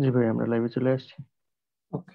জি ভাই আমরা লাইভে চলে আসছি। ওকে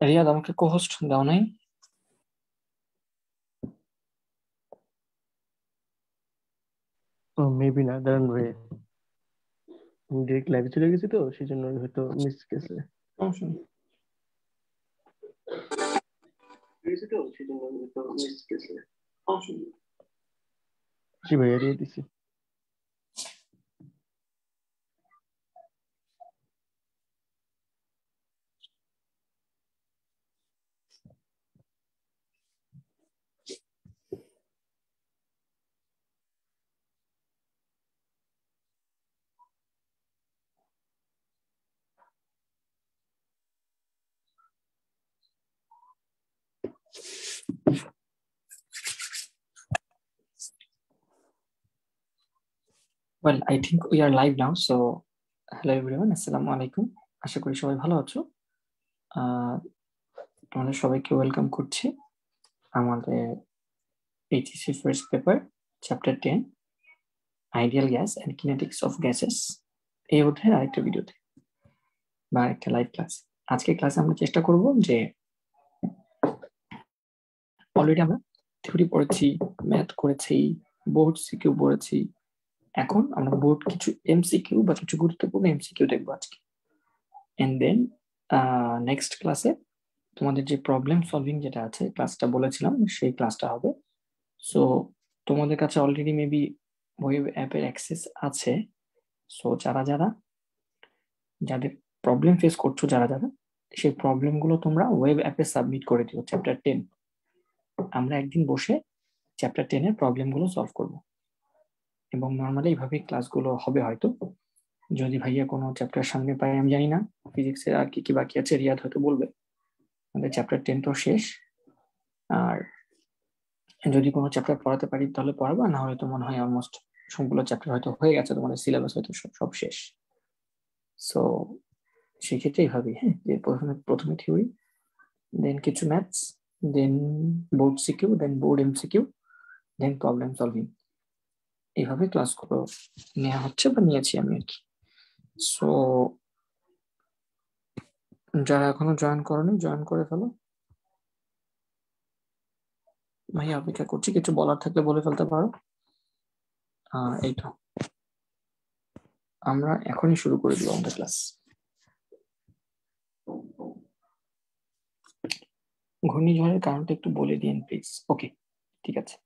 রিয়াদ আমাকে কো-হোস্ট দাও নাই মেবি না দাঁড়ান ভাই ডিরেক্ট লাইভে চলে গেছি তো সেই জন্য হয়তো মিস গেছে সমস্যা নেই গেছি তো সেই জন্য হয়তো মিস গেছে সমস্যা নেই জি ভাই দিয়ে দিছি Well, I think we are live now. So, hello everyone. Assalamu alaikum. আশা করি সবাই ভালো আছো তোমাদের সবাইকে ওয়েলকাম করছি আমাদের HSC first paper chapter ten ideal gas and kinetics of gases এই অধ্যায়ের আরেকটা ভিডিওতে বা আরেকটা লাইভ ক্লাস আজকে ক্লাসে আমরা চেষ্টা করব যে অলরেডি আমরা থিওরি পড়েছি ম্যাথ করেছি বোর্ড সিকিউ পড়েছি এখন আমরা বোর্ড কিছু এমসিকিউ বা কিছু গুরুত্বপূর্ণ এমসিকিউ দেখব আজকে। এন্ড দেন নেক্সট ক্লাসে তোমাদের যে প্রবলেম সলভিং যেটা আছে ক্লাসটা বলেছিলাম, সেই ক্লাসটা হবে। সো তোমাদের কাছে অলরেডি মেবি ওয়েব অ্যাপের অ্যাক্সেস আছে। সো যারা যারা, যাদের প্রবলেম ফেস করছ, যারা যারা, সেই প্রবলেমগুলো তোমরা ওয়েব অ্যাপে সাবমিট করে দিও চ্যাপ্টার টেন আমরা একদিন বসে চ্যাপ্টার টেনের প্রবলেমগুলো সলভ করব। এবং নর্মালি এইভাবে ক্লাসগুলো হবে হয়তো। যদি ভাইয়া কোনো চ্যাপ্টার সামনে পাই আমি জানি না ফিজিক্সের আর কি কি বাকি আছে, রিয়াদ হয়তো বলবে। আমাদের চ্যাপ্টার টেন তো শেষ। আর যদি কোনো চ্যাপ্টার পড়াতে পারি, তাহলে পড়াবো, না হয়তো মনে হয় অলমোস্ট সবগুলো চ্যাপ্টার হয়তো হয়ে গেছে, তোমাদের সিলেবাস হয়তো সব- শেষ। সো সেক্ষেত্রে এইভাবেই হ্যাঁ যে প্রথমে প্রথমে থিওরি দেন কিছু maths then board CQ then board MCQ then problem solving এইভাবে ক্লাসগুলো নেওয়া হচ্ছে বা নিয়েছি আমি আর কি। সো যারা এখনও জয়েন করেনি জয়েন করে ফেলো। ভাইয়া, অপেক্ষা করছি, কিছু বলার থাকলে বলে ফেলতে পারো? এই তো। আমরা এখনই শুরু করে দিব আমাদের ক্লাস ঘূর্ণিঝড়ের কারণটা একটু বলে দিন প্লিজ ওকে ঠিক আছে।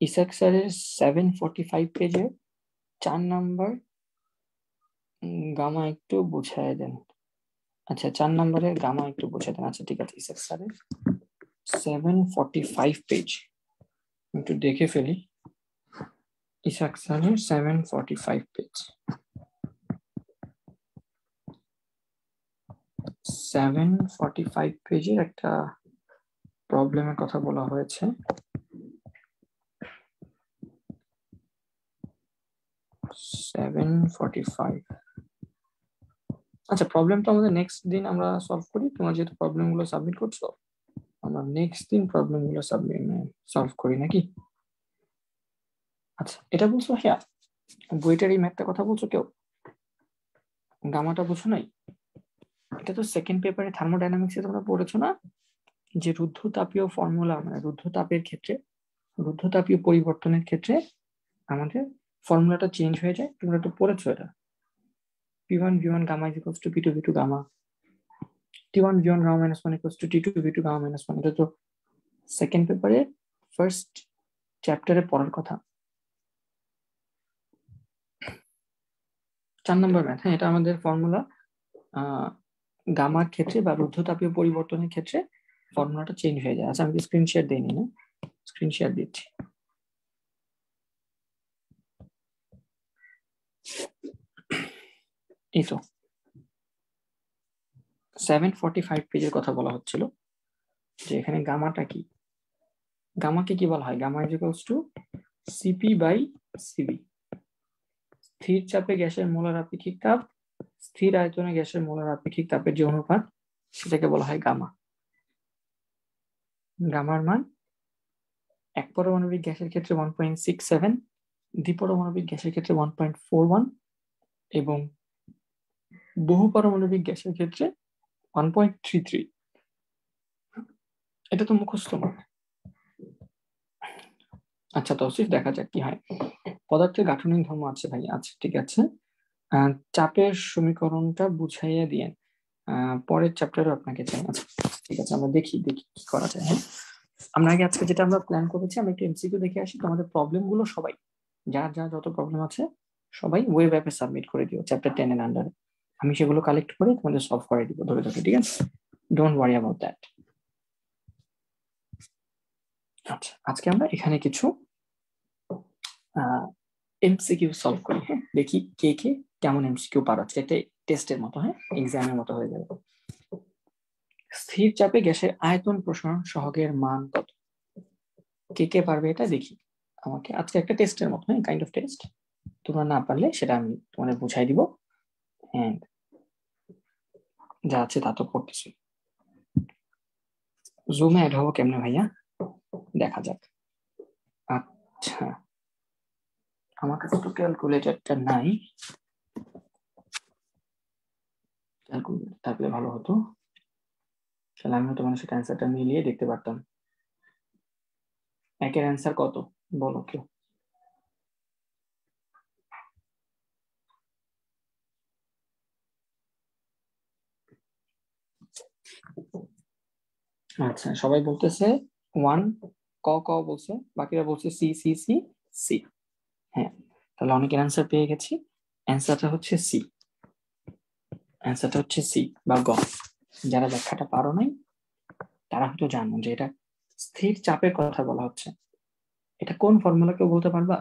ইসাক স্যারের সেভেন ফোর্টি ফাইভ পেজে চার নাম্বার গামা একটু বুঝায় দেন। আচ্ছা চার নম্বরের গামা একটু বুঝায় দেন। আচ্ছা ঠিক আছে ইসাক স্যারের সেভেন ফর্টি ফাইভ পেজ একটু দেখে ফেলি। ইসাক স্যারের seven forty five page seven forty five পেজের একটা প্রবলেমের কথা বলা হয়েছে। সেভেন ফর্টি ফাইভ আচ্ছা প্রবলেম তো আমাদের নেক্সট দিন আমরা সলভ করি। তোমার যেহেতু প্রবলেমগুলো সাবমিট করছ, আমরা নেক্সট দিন প্রবলেমগুলো সাবমিট সলভ করি নাকি? আচ্ছা এটা বলছো হ্যাঁ বইটার এই ম্যাথটা কথা বলছো কেউ? গামাটা বুঝো নাই? এটা তো সেকেন্ড পেপারে থার্মোডাইনামিক্সে তোমরা পড়েছো না? যে রুদ্ধতাপীয় ফর্মুলা মানে রুদ্ধতাপের ক্ষেত্রে, রুদ্ধতাপীয় পরিবর্তনের ক্ষেত্রে আমাদের ফর্মুলাটা চেঞ্জ হয়ে যায়, তোমরা একটু পড়েছো এটা? P one V one gamma equals to P two V two gamma T one V one gamma minus one equals to T two V two gamma minus one এটা তো সেকেন্ড পেপারে ফার্স্ট চ্যাপ্টারে পড়ার কথা। চার নম্বর ম্যাথ হ্যাঁ এটা আমাদের ফর্মুলা গামার ক্ষেত্রে বা রুদ্ধতাপীয় পরিবর্তনের ক্ষেত্রে ফর্মুলাটা চেঞ্জ হয়ে যায়। আচ্ছা আমি স্ক্রিন শেয়ার দিইনি না স্ক্রিন শেয়ার দিচ্ছি। এই তো সেভেন ফর্টি ফাইভ পেজের কথা বলা হচ্ছিল যে এখানে গামাটা কি? গামাকে কি বলা হয়? Gamma equals to CP by CV স্থির চাপে গ্যাসের মোলার আপেক্ষিক তাপ, স্থির আয়তনে গ্যাসের মোলার আপেক্ষিক তাপের যে অনুপাত, সেটাকে বলা হয় গামা। গামার মান এক পরমাণবিক গ্যাসের ক্ষেত্রে ওয়ান পয়েন্ট সিক্স সেভেন দ্বিপরমাণবিক গ্যাসের ক্ষেত্রে ওয়ান পয়েন্ট ফোর ওয়ান এবং বহু পারমাণবিক গ্যাসের ক্ষেত্রে ওয়ান পয়েন্ট থ্রি থ্রি এটা তো মুখস্থ নয়। আচ্ছা তৌসিফ দেখা যাক কি হয়। পদার্থের গাঠনিক ধর্ম আছে ভাই আচ্ছা ঠিক আছে। চাপের সমীকরণটা বুঝাইয়া দিয়েন। পরের চ্যাপ্টারও আপনাকে চাই। আচ্ছা ঠিক আছে, আমরা দেখি দেখি কি করা যায় হ্যাঁ। আমরা আগে আজকে যেটা আমরা প্ল্যান করেছি, আমরা একটু এমসিকিউ দেখে আসি। তোমাদের প্রবলেমগুলো সবাই, যার যা যত প্রবলেম আছে, সবাই ওয়েব অ্যাপে সাবমিট করে দিও চ্যাপ্টার টেন এর আন্ডারে আমি সেগুলো কালেক্ট করে তোমাদের সলভ করে দিব ধরে ধরে ঠিক আছে? ডোন্ট ওয়ারি অ্যাবাউট দ্যাট আচ্ছা আজকে আমরা এখানে কিছু এমসিকিউ সলভ করি হ্যাঁ? দেখি কে কে কেমন এমসিকিউ পারাচ্ছে একটা টেস্টের মতো হ্যাঁ? এক্সামের মতো হয়ে যাবে। স্থির চাপে গ্যাসের আয়তন প্রসারণ সহগের মান কত? কে কে পারবে এটা দেখি। আমাকে আজকে একটা টেস্টের মতো হ্যাঁ? কাইন্ড অফ টেস্ট তোমরা না পারলে সেটা আমি তোমাদের বুঝাই দিব। এন্ড যা আছে তা তো করতেছি। জুমে অ্যাড হব কেমনে ভাইয়া? দেখা যাক। আচ্ছা। আমার কাছে তো ক্যালকুলেটরটা নাই। ক্যালকুলেটর থাকলে ভালো হতো। তাহলে আমি তোমার সাথে অ্যান্সারটা মিলিয়ে দেখতে পারতাম। একের অ্যান্সার কত? বলো কেউ। আচ্ছা সবাই বলতেছে ওয়ান ক ক বলছে, বাকিরা বলছে সি সি সি সি হ্যাঁ তাহলে অনেকের অ্যান্সার পেয়ে গেছি। অ্যান্সারটা হচ্ছে সি অ্যান্সারটা হচ্ছে সি বা গ। যারা ব্যাখ্যাটা পারো নাই, তারা হয়তো জানো যে এটা স্থির চাপের কথা বলা হচ্ছে। এটা কোন ফর্মুলা কেউ বলতে পারবা?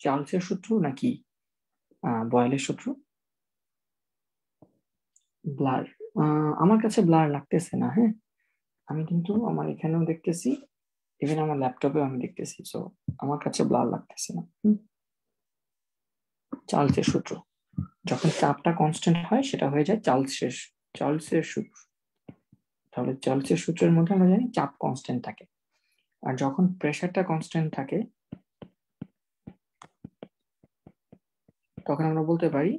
চার্লসের সূত্র নাকি বয়েলের সূত্র? ব্লার। আমার কাছে ব্লার লাগতেছে না হ্যাঁ? আমি কিন্তু আমার এখানেও দেখতেছি ইভেন আমার ল্যাপটপেও আমি দেখতেছি সো আমার কাছে ব্লার লাগতেছে না চার্লসের সূত্র। যখন চাপটা কনস্ট্যান্ট হয়, সেটা হয়ে যায় চার্লসের চার্লসের সূত্র। তাহলে চার্লসের সূত্রের মধ্যে আমরা জানি চাপ কনস্ট্যান্ট থাকে। আর যখন প্রেশারটা কনস্ট্যান্ট থাকে, তখন আমরা বলতে পারি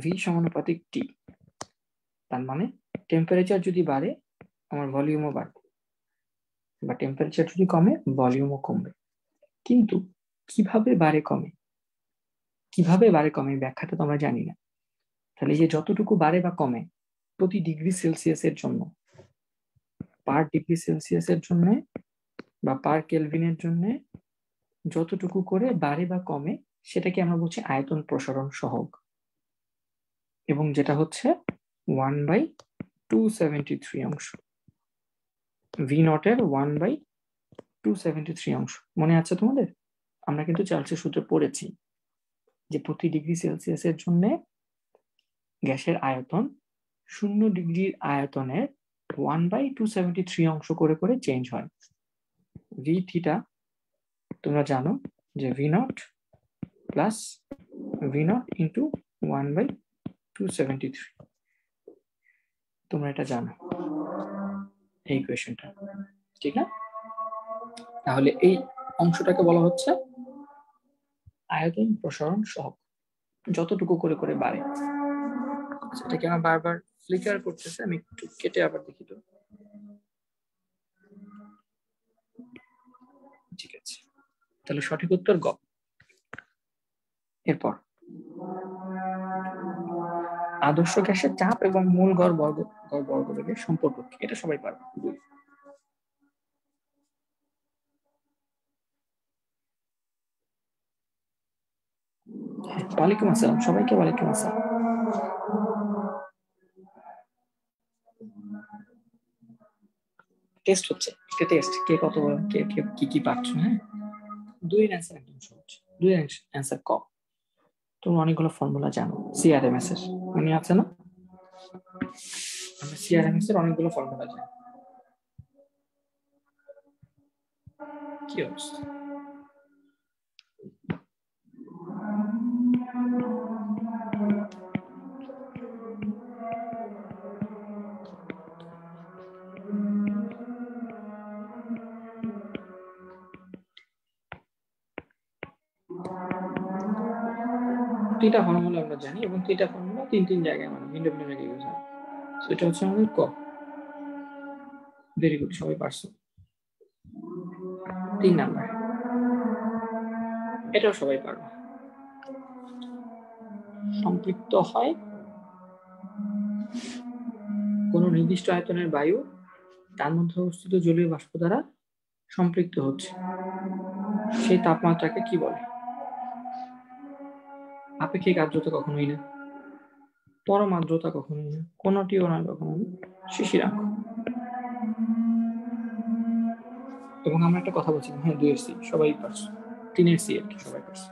ভি সমানুপাতিক টি তার মানে টেম্পারেচার যদি বাড়ে, আমার ভলিউমও বাড়বে। বা টেম্পারেচার যদি কমে ভলিউমও কমবে। কিন্তু কীভাবে বাড়ে কমে? কীভাবে বাড়ে কমে ব্যাখ্যাটা তো আমরা জানি না। তাহলে যে যতটুকু বাড়ে বা কমে, প্রতি ডিগ্রি সেলসিয়াসের জন্য পার ডিগ্রি সেলসিয়াসের জন্য বা পার কেলভিনের জন্য যতটুকু করে বাড়ে বা কমে, সেটাকে আমরা বলছি আয়তন প্রসারণ সহগ। এবং যেটা হচ্ছে one by two seventy three অংশ। V নটের one by two seventy three অংশ। মনে আছে তোমাদের? আমরা কিন্তু চার্লসের সূত্রে পড়েছি যে প্রতি ডিগ্রি সেলসিয়াসের জন্য গ্যাসের আয়তন শূন্য ডিগ্রির আয়তনের one by two seventy three অংশ করে করে চেঞ্জ হয়। ভি থিটা তোমরা জানো যে V naught plus V naught into one by two seventy three তোমরা এটা জানো। এই কোয়েশনটা ঠিক না? তাহলে এই অংশটাকে বলা হচ্ছে আয়তন প্রসারণ সহগ। যতটুকু করে করে বাড়ে। সেটাকে আমার বারবার ফ্লিকার করতেছে, আমি একটু কেটে আবার দেখি তো। ঠিক আছে। তাহলে সঠিক উত্তর গ। এরপর। আদর্শ গ্যাসের চাপ এবং মূল গড় বর্গ গড় বর্গ বেগের সম্পর্ক? এটা সবাই পারবে। ওয়ালাইকুম আসসালাম। সবাইকে ওয়ালাইকুম আসসালাম। টেস্ট হচ্ছে। একটা টেস্ট। কে কত, কে কে, কি কি পাচ্ছ হ্যাঁ? দুই অ্যান্সার একদম সহজ। দুই অ্যান্সার ক। তুমি অনেকগুলো ফর্মুলা জানো। সিআরএমএস এর। মনে আছে না? আমরা সিআরএমএস এর অনেকগুলো ফর্মুলা জানি। কি অবস্থা? তিনটা ফর্মুলা আমরা জানি এবং তিনটা ফর্মুলা তিন তিন জায়গায় মানে ভিন্ন ভিন্ন জায়গায় ইউজ হয়। সো এটা হচ্ছে আমাদের ক। ভেরি গুড সবাই পারছ? তিন নাম্বার এটাও সবাই পারবে সম্পৃক্ত হয়। কোন নির্দিষ্ট আয়তনের বায়ু তার মধ্যে অবস্থিত জলীয় বাষ্প দ্বারা সম্পৃক্ত হচ্ছে। সেই তাপমাত্রাকে কি বলে? আপেক্ষিক আর্দ্রতা কখনোই না। পরম আর্দ্রতা কখনোই না। কোনটিও না কখনোই শিশিরাঙ্ক এবং আমরা একটা কথা বলছি হ্যাঁ দুই সি সবাই পারছে। তিনের সি আর কি, সবাই পারছে।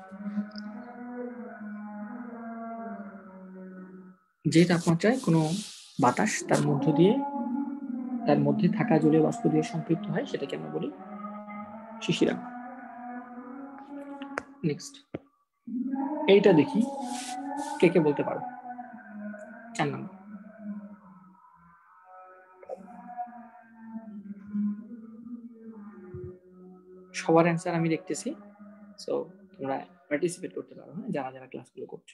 যে তাপমাত্রায় কোনো বাতাস তার মধ্য দিয়ে, তার মধ্যে থাকা জলীয় বাষ্প দিয়ে সম্পৃক্ত হয়, সেটাকে আমরা বলি শিশিরাঙ্ক নেক্সট এইটা দেখি কে কে বলতে পারো। চার নম্বর। সবার অ্যান্সার আমি দেখতেছি সো তোমরা পার্টিসিপেট করতে পারো হ্যাঁ যারা যারা ক্লাসগুলো করছ।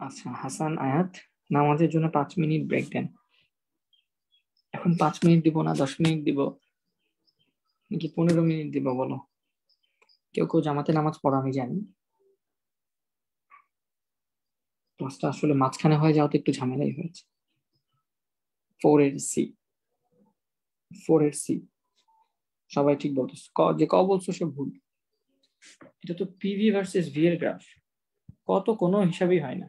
আচ্ছা হাসান আয়াত নামাজের জন্য পাঁচ মিনিট ব্রেক দেন। এখন পাঁচ মিনিট দিব না, দশ মিনিট দিব। নাকি পনেরো মিনিট দিব, বলো। কেউ কেউ জামাতে নামাজ পড়ো, আমি জানি। ক্লাসটা আসলে মাঝখানে হয়ে, যাওয়াতে একটু ঝামেলাই হয়েছে। ফোর এর সি ফোর এর সি সবাই ঠিক বলতো ক, যে ক বলছো সে ভুল। এটা তো পিভি ভার্সেস ভি এর গ্রাফ কত কোনো হিসাবই হয় না।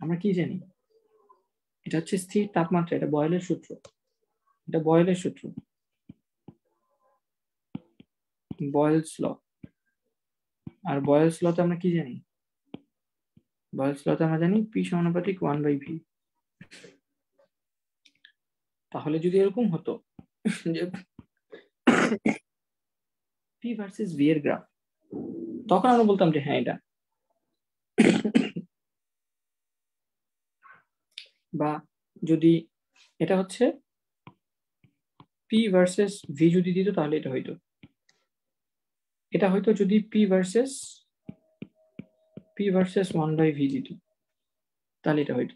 আমরা কি জানি? এটা হচ্ছে স্থির তাপমাত্রা, এটা বয়েলের সূত্র। এটা বয়েলের সূত্র। বয়েলস ল। আর বয়েলস লতে আমরা কি জানি? বয়েলস লতে আমরা জানি পি সমানুপাতিক ওয়ান বাই ভি তাহলে যদি এরকম হতো যে পি ভার্সেস ভি এর গ্রাফ তখন আমরা বলতাম যে হ্যাঁ এটা। বা যদি এটা হচ্ছে পি ভার্সেস ভি যদি দিত তাহলে এটা হইতো। এটা হয়তো যদি P versus P versus one by V দিত, তাহলে এটা হইতো।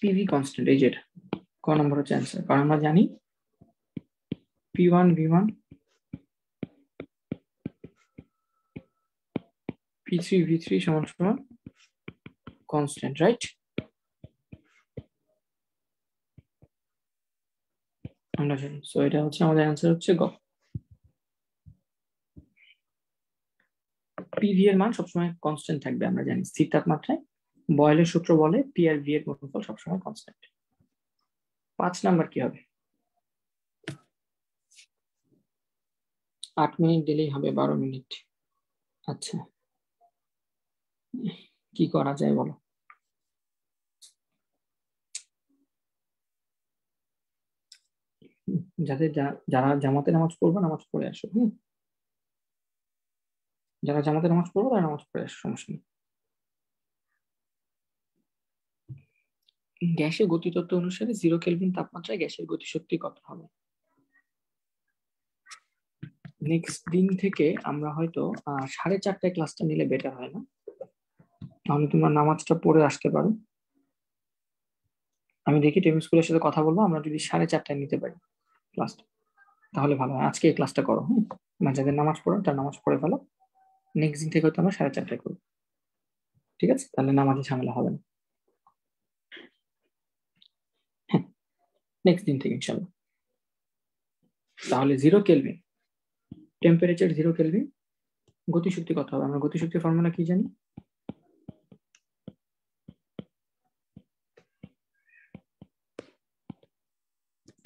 পিভি কনস্ট্যান্ট এই যেটা ক নম্বর হচ্ছে অ্যান্সার কারণ আমরা জানি P one V one P three V three সমান সমান কনস্ট্যান্ট রাইট আমরা জানি এটা হচ্ছে আমাদের অ্যান্সার হচ্ছে গ পিভি এর মান সবসময় কনস্ট্যান্ট থাকবে আমরা জানি স্থির তাপমাত্রায় বয়েলের সূত্র বলে পি আর ভি এর গুণফল সবসময় কনস্ট্যান্ট পাঁচ নাম্বার কি হবে আট মিনিট দিলেই হবে বারো মিনিট আচ্ছা কি করা যায় বলো? যাদের যারা জামাতে নামাজ পড়বে নামাজ পড়ে আসো, হুম? যারা জামাতে নামাজ পড়ব তারা নামাজ পড়ে আসো, সমস্যা নেই। গ্যাসের গতিতত্ত্ব অনুসারে জিরো কেলভিন তাপমাত্রায় গ্যাসের গতিশক্তি কত হবে? নেক্সট দিন থেকে আমরা হয়তো সাড়ে চারটায় ক্লাসটা নিলে বেটার হয় না। তাহলে তোমরা নামাজটা পড়ে আসতে পারো। আমি দেখি টেম স্কুলের সাথে কথা বলব, আমরা যদি সাড়ে চারটায় নিতে পারি ক্লাসটা তাহলে ভালো হয়। আজকে এই ক্লাসটা করো, হুম? মানে যাদের নামাজ পড়ো, তার নামাজ পড়ে ফেলো। নেক্সট দিন থেকে হয়তো আমরা সাড়ে চারটায় করব। ঠিক আছে? তাহলে নামাজে ঝামেলা হবে না। হ্যাঁ নেক্সট দিন থেকে ইনশাল্লাহ। তাহলে zero kelvin temperature zero kelvin গতিশক্তি কত হবে? আমরা গতিশক্তির ফর্মুলা কি জানি?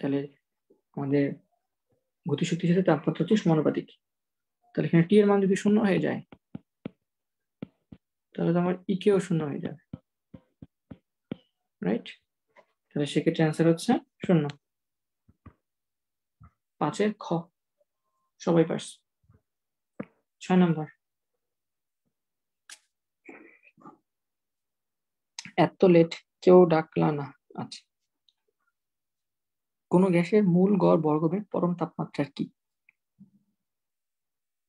তাহলে আমাদের গতিশক্তির সাথে তাপমাত্রা হচ্ছে সমানুপাতিক। তাহলে এখানে টি এর মান যদি শূন্য হয়ে যায়, তাহলে তো আমার ইকেও e শূন্য হয়ে যাবে। রাইট তাহলে সেক্ষেত্রে অ্যান্সার হচ্ছে শূন্য। পাঁচের খ। সবাই পারস ছয় নম্বর। এত লেট কেউ ডাকলা না। আচ্ছা। কোন গ্যাসের মূল গড় বর্গবেগ পরম তাপমাত্রার কি?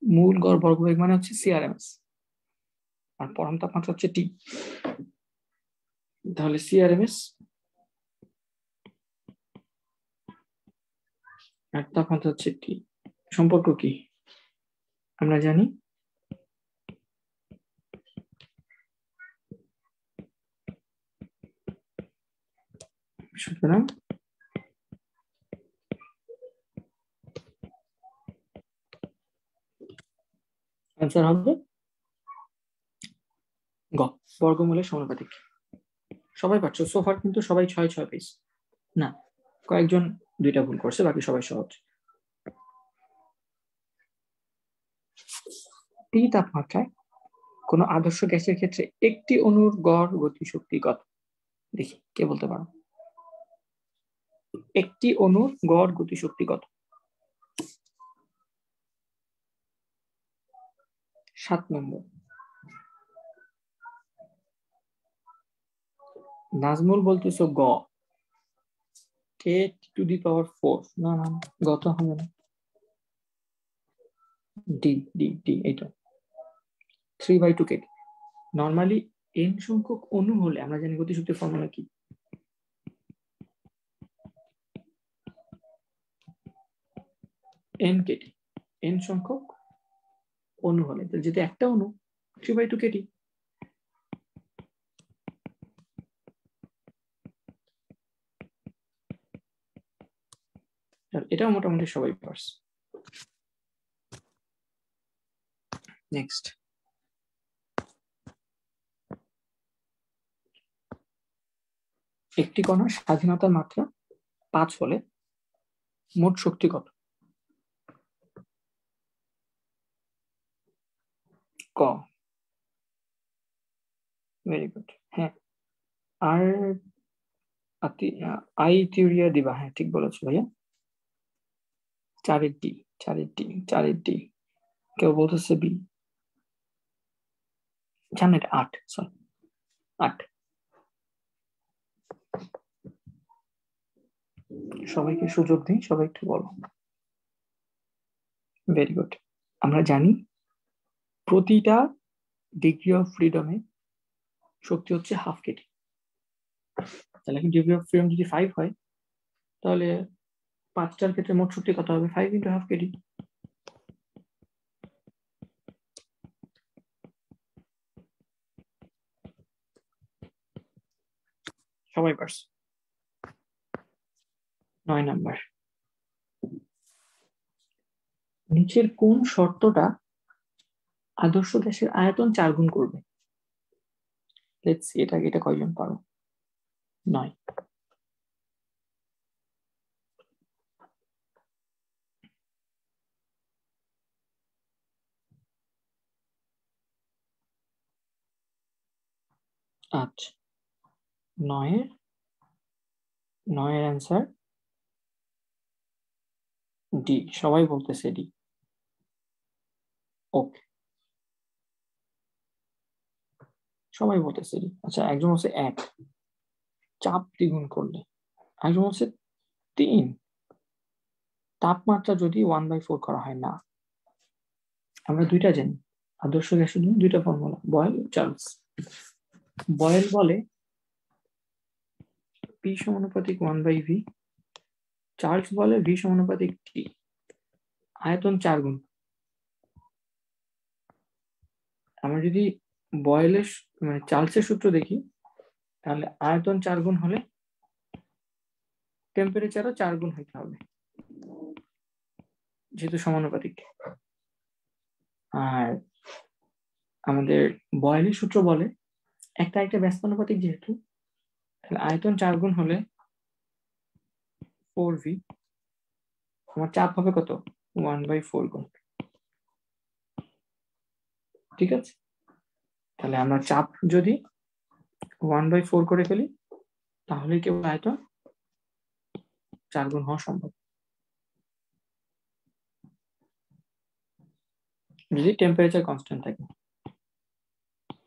মূল গড় বর্গবেগ মানে হচ্ছে সিআরএমএস আর পরম তাপমাত্রা হচ্ছে টি তাহলে সিআরএমএস আর তাপমাত্রা হচ্ছে টি সম্পর্ক কি? আমরা জানি সুতরাং অ্যান্সার হবে? গ, বর্গমূলের সমানুপাতিক। সবাই পাচ্ছ সোফার কিন্তু সবাই ছয় ছয় পেয়েছে না, কয়েকজন দুইটা ভুল করছে, বাকি সবাই সহজ। এই তাপমাত্রায় কোন আদর্শ গ্যাসের ক্ষেত্রে একটি অণুর গড় গতি শক্তি কত? দেখি, কে বলতে পারো? একটি অণুর গড় গতি শক্তি কত? সাত নম্বর। নাজমুল বলতেছো গ। K to the power four? না না গত হবে না। ডি ডি ডি, এইটা। Three by two K? Normally N সংখ্যক অণু হলে, আমরা জানি গতিশক্তির ফর্মুলা কি? এন কেটি এন সংখ্যক অণু হলে। তাহলে যদি একটা অণু থ্রি বাই টু কেটি। এটাও মোটামুটি সবাই পারস নেক্সট একটি কণার স্বাধীনতার মাত্রা পাঁচ হলে মোট শক্তি কত? ক ভেরি গুড হ্যাঁ। আর আই থিওরিয়া দিবা। হ্যাঁ ঠিক বলেছ ভাইয়া। চারের ডি চারের ডি চারের ডি কেউ বলতেছে বি। জানেন এটা আট সরি আট। সবাইকে সুযোগ দিই, সবাই একটু বলো। ভেরি গুড আমরা জানি প্রতিটা ডিগ্রি অফ ফ্রিডমে শক্তি হচ্ছে হাফ কেটি তাহলে কি ডিগ্রি অফ ফ্রিডম যদি ফাইভ হয়, তাহলে পাঁচটার ক্ষেত্রে মোট শক্তি কত হবে? ফাইভ ইন্টু হাফ কেটি সবাই পারছে? নয় নাম্বার নিচের কোন শর্তটা আদর্শ গ্যাসের আয়তন চার গুণ করবে। লেটস এটা এটা কয়জন পারো? নয়। আচ্ছা নয়ের নয়ের অ্যান্সার ডি সবাই বলতেছে ডি ওকে সবাই বলতেছে আচ্ছা একজন হচ্ছে এক। চাপ দ্বিগুণ করলে। একজন হচ্ছে তিন। তাপমাত্রা যদি ওয়ান বাই ফোর করা হয়, না। আমরা দুইটা জানি। আদর্শ গ্যাসের জন্য দুইটা ফর্মুলা বয়েল, চার্লস। বয়েল বলে পি সমানুপাতিক ওয়ান বাই ভি চার্লস বলে ভি সমানুপাতিক টি আয়তন চার গুণ। আমরা যদি বয়েলের মানে চার্লসের সূত্র দেখি, তাহলে আয়তন চার গুণ হলে টেম্পারেচারও চার গুণ হইতে হবে, যেহেতু সমানুপাতিক। আর আমাদের বয়েলের সূত্র বলে, একটা একটা ব্যস্তানুপাতিক যেহেতু, তাহলে আয়তন চার গুণ হলে ফোর ভি আমার চাপ হবে কত? ওয়ান বাই ফোর গুণ। ঠিক আছে? তাহলে আমরা চাপ যদি ওয়ান বাই ফোর করে ফেলি তাহলে কেবল আয়তন চার গুণ হওয়া সম্ভব। যদি টেম্পারেচার কনস্ট্যান্ট থাকে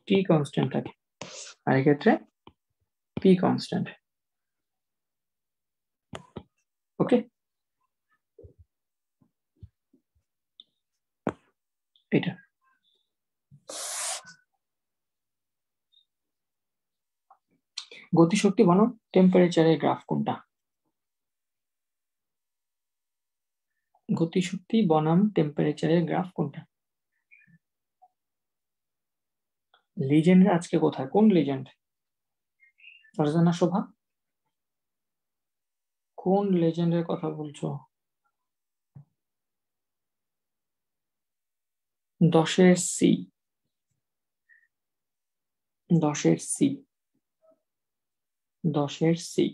টি কনস্ট্যান্ট থাকে, আর এক্ষেত্রে পি কনস্ট্যান্ট ওকে এটা। গতিশক্তি বনাম টেম্পারেচারের গ্রাফ কোনটা? গতিশক্তি, বনাম টেম্পারেচারের গ্রাফ কোনটা? লিজেন্ড আজকে কোথায়? কোন লিজেন্ড ফারজানা শোভা? কোন লেজেন্ডের কথা বলছো? দশের সি দশের সি দশের সি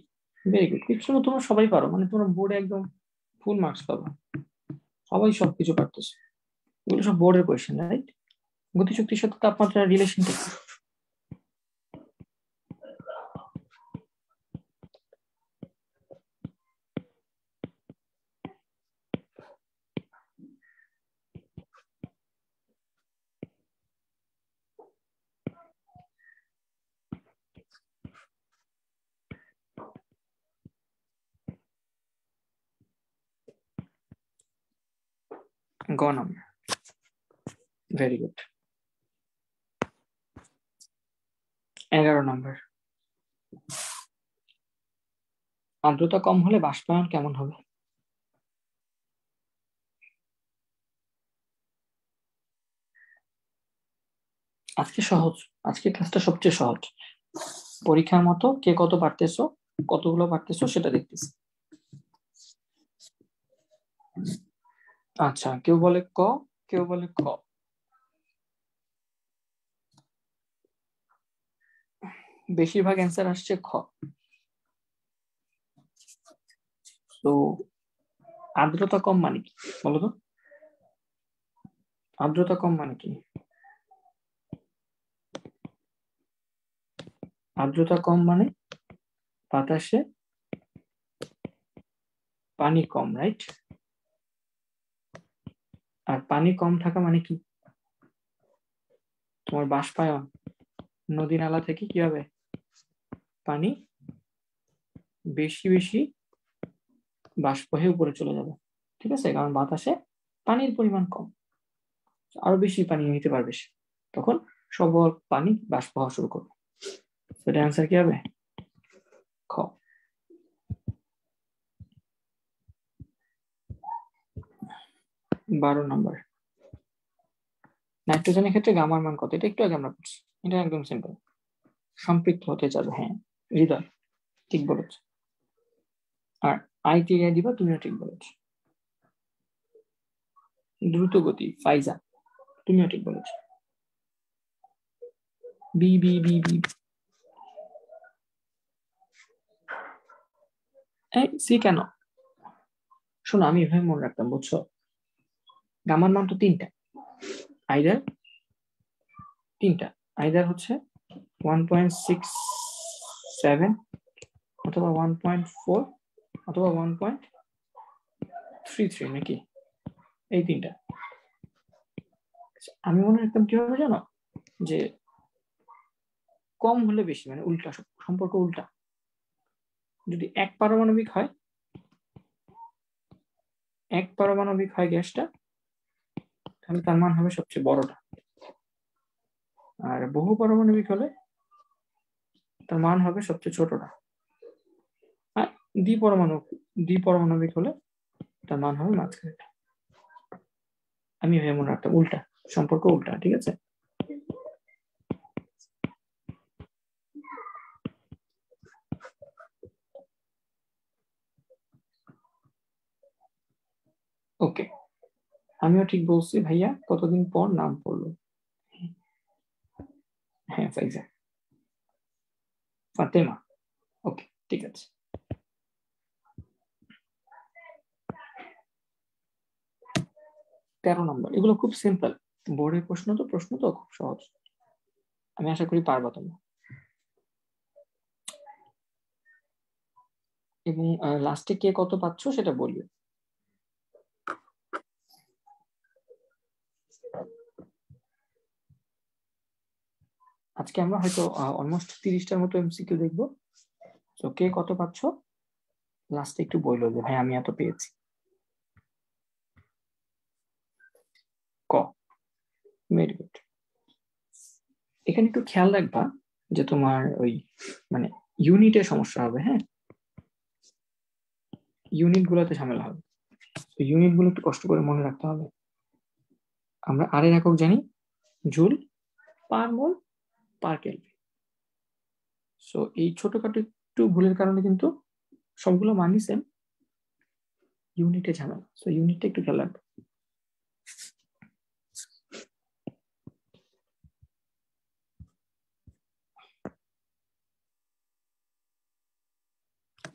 ভেরি গুড কিছু তোমরা সবাই পারো। মানে তোমরা বোর্ডে একদম ফুল মার্কস পাবো। সবাই সবকিছু পারতেছে। এগুলো সব বোর্ডের কোয়েশ্চেন রাইট গতিশক্তির সাথে তাপমাত্রার রিলেশনটা গ নাম্বার ভেরি গুড এগারো নম্বর। আর্দ্রতা কম হলে বাষ্পায়ন কেমন হবে? আজকে সহজ। আজকে ক্লাসটা সবচেয়ে সহজ। পরীক্ষার মতো কে কত পারতেছো, কতগুলো পারতেছো সেটা দেখতেছি। আচ্ছা কেউ বলে ক, কেউ বলে খ। বেশিরভাগ অ্যান্সার আসছে খ। তো আর্দ্রতা কম মানে কি, বলো তো? আর্দ্রতা কম মানে কি? আর্দ্রতা কম মানে বাতাসে পানি কম রাইট আর পানি কম থাকা মানে কি? তোমার বাষ্পায়ন নদী নালা থেকে কি হবে? পানি বেশি বেশি বাষ্প হয়ে উপরে চলে যাবে, ঠিক আছে? কারণ বাতাসে পানির পরিমাণ কম, আরও বেশি পানি নিতে পারবে তখন সব পানি বাষ্প হওয়া শুরু করবে। সেটা অ্যান্সার কি হবে? খ। বারো নম্বর। নাইট্রোজেনের ক্ষেত্রে গামার মান কত? এটা একটু আগে আমরা পড়ছি। এটা একদম সিম্পল সম্পৃক্ত হতে যাবে হ্যাঁ। হৃদয়, ঠিক বলেছ। আর আই টিকে দিবা, তুমিও ঠিক বলেছ। দ্রুত গতি ফাইজা, তুমিও ঠিক বলেছ। B B B B. C কেন? শোনো, আমি এভাবে মনে রাখতাম, বুঝছ? গামার মান তো তিনটা। আইদার তিনটা। আইদার হচ্ছে ওয়ান পয়েন্ট সিক্স সেভেন অথবা ওয়ান পয়েন্ট ফোর অথবা ওয়ান পয়েন্ট থ্রি থ্রি নাকি? এই তিনটা। আমি মনে রাখতাম কীভাবে জানো? যে কম হলে বেশি মানে উল্টা সম্পর্ক উল্টা। যদি এক পারমাণবিক হয়, এক পারমাণবিক হয় গ্যাসটা তাহলে তার মান হবে সবচেয়ে বড়টা। আর বহু পারমাণবিক হলে তার মান হবে সবচেয়ে ছোটটা। আর দ্বি পরমাণু দ্বি পরমাণবিক হলে তার মান হবে মাঝখানে। আমি ভেবে মনে রাখতাম, উল্টা, সম্পর্ক উল্টা, ঠিক আছে? ওকে আমিও ঠিক বলছি, ভাইয়া, কতদিন পর নাম পড়ল? হ্যাঁ ফাইজা। ফাতেমা। ওকে, ঠিক আছে। তেরো নম্বর, এগুলো খুব সিম্পল বোর্ডের প্রশ্ন তো প্রশ্ন তো খুব সহজ। আমি আশা করি পারবা তোমরা। এবং লাস্টে কে কত পাচ্ছ সেটা বলিও। আজকে আমরা হয়তো অলমোস্ট তিরিশটার মতো এমসিকিউ দেখব। তো কে কত পাচ্ছ? লাস্টে একটু বলল যে, ভাই, আমি এত পেয়েছি। ক? ভেরি গুড এখানে একটু খেয়াল রাখবা যে তোমার ওই মানে ইউনিটে সমস্যা হবে হ্যাঁ? ইউনিট গুলোতে ঝামেলা হবে। তো ইউনিটগুলো একটু কষ্ট করে মনে রাখতে হবে। আমরা আর একক জানি। Joule per mole per kelvin so এই ছোটখাটো একটু ভুলের কারণে কিন্তু সবগুলো মানি সেম ইউনিটে ঝামেলা। সো ইউনিটটা একটু খেয়াল রাখবে।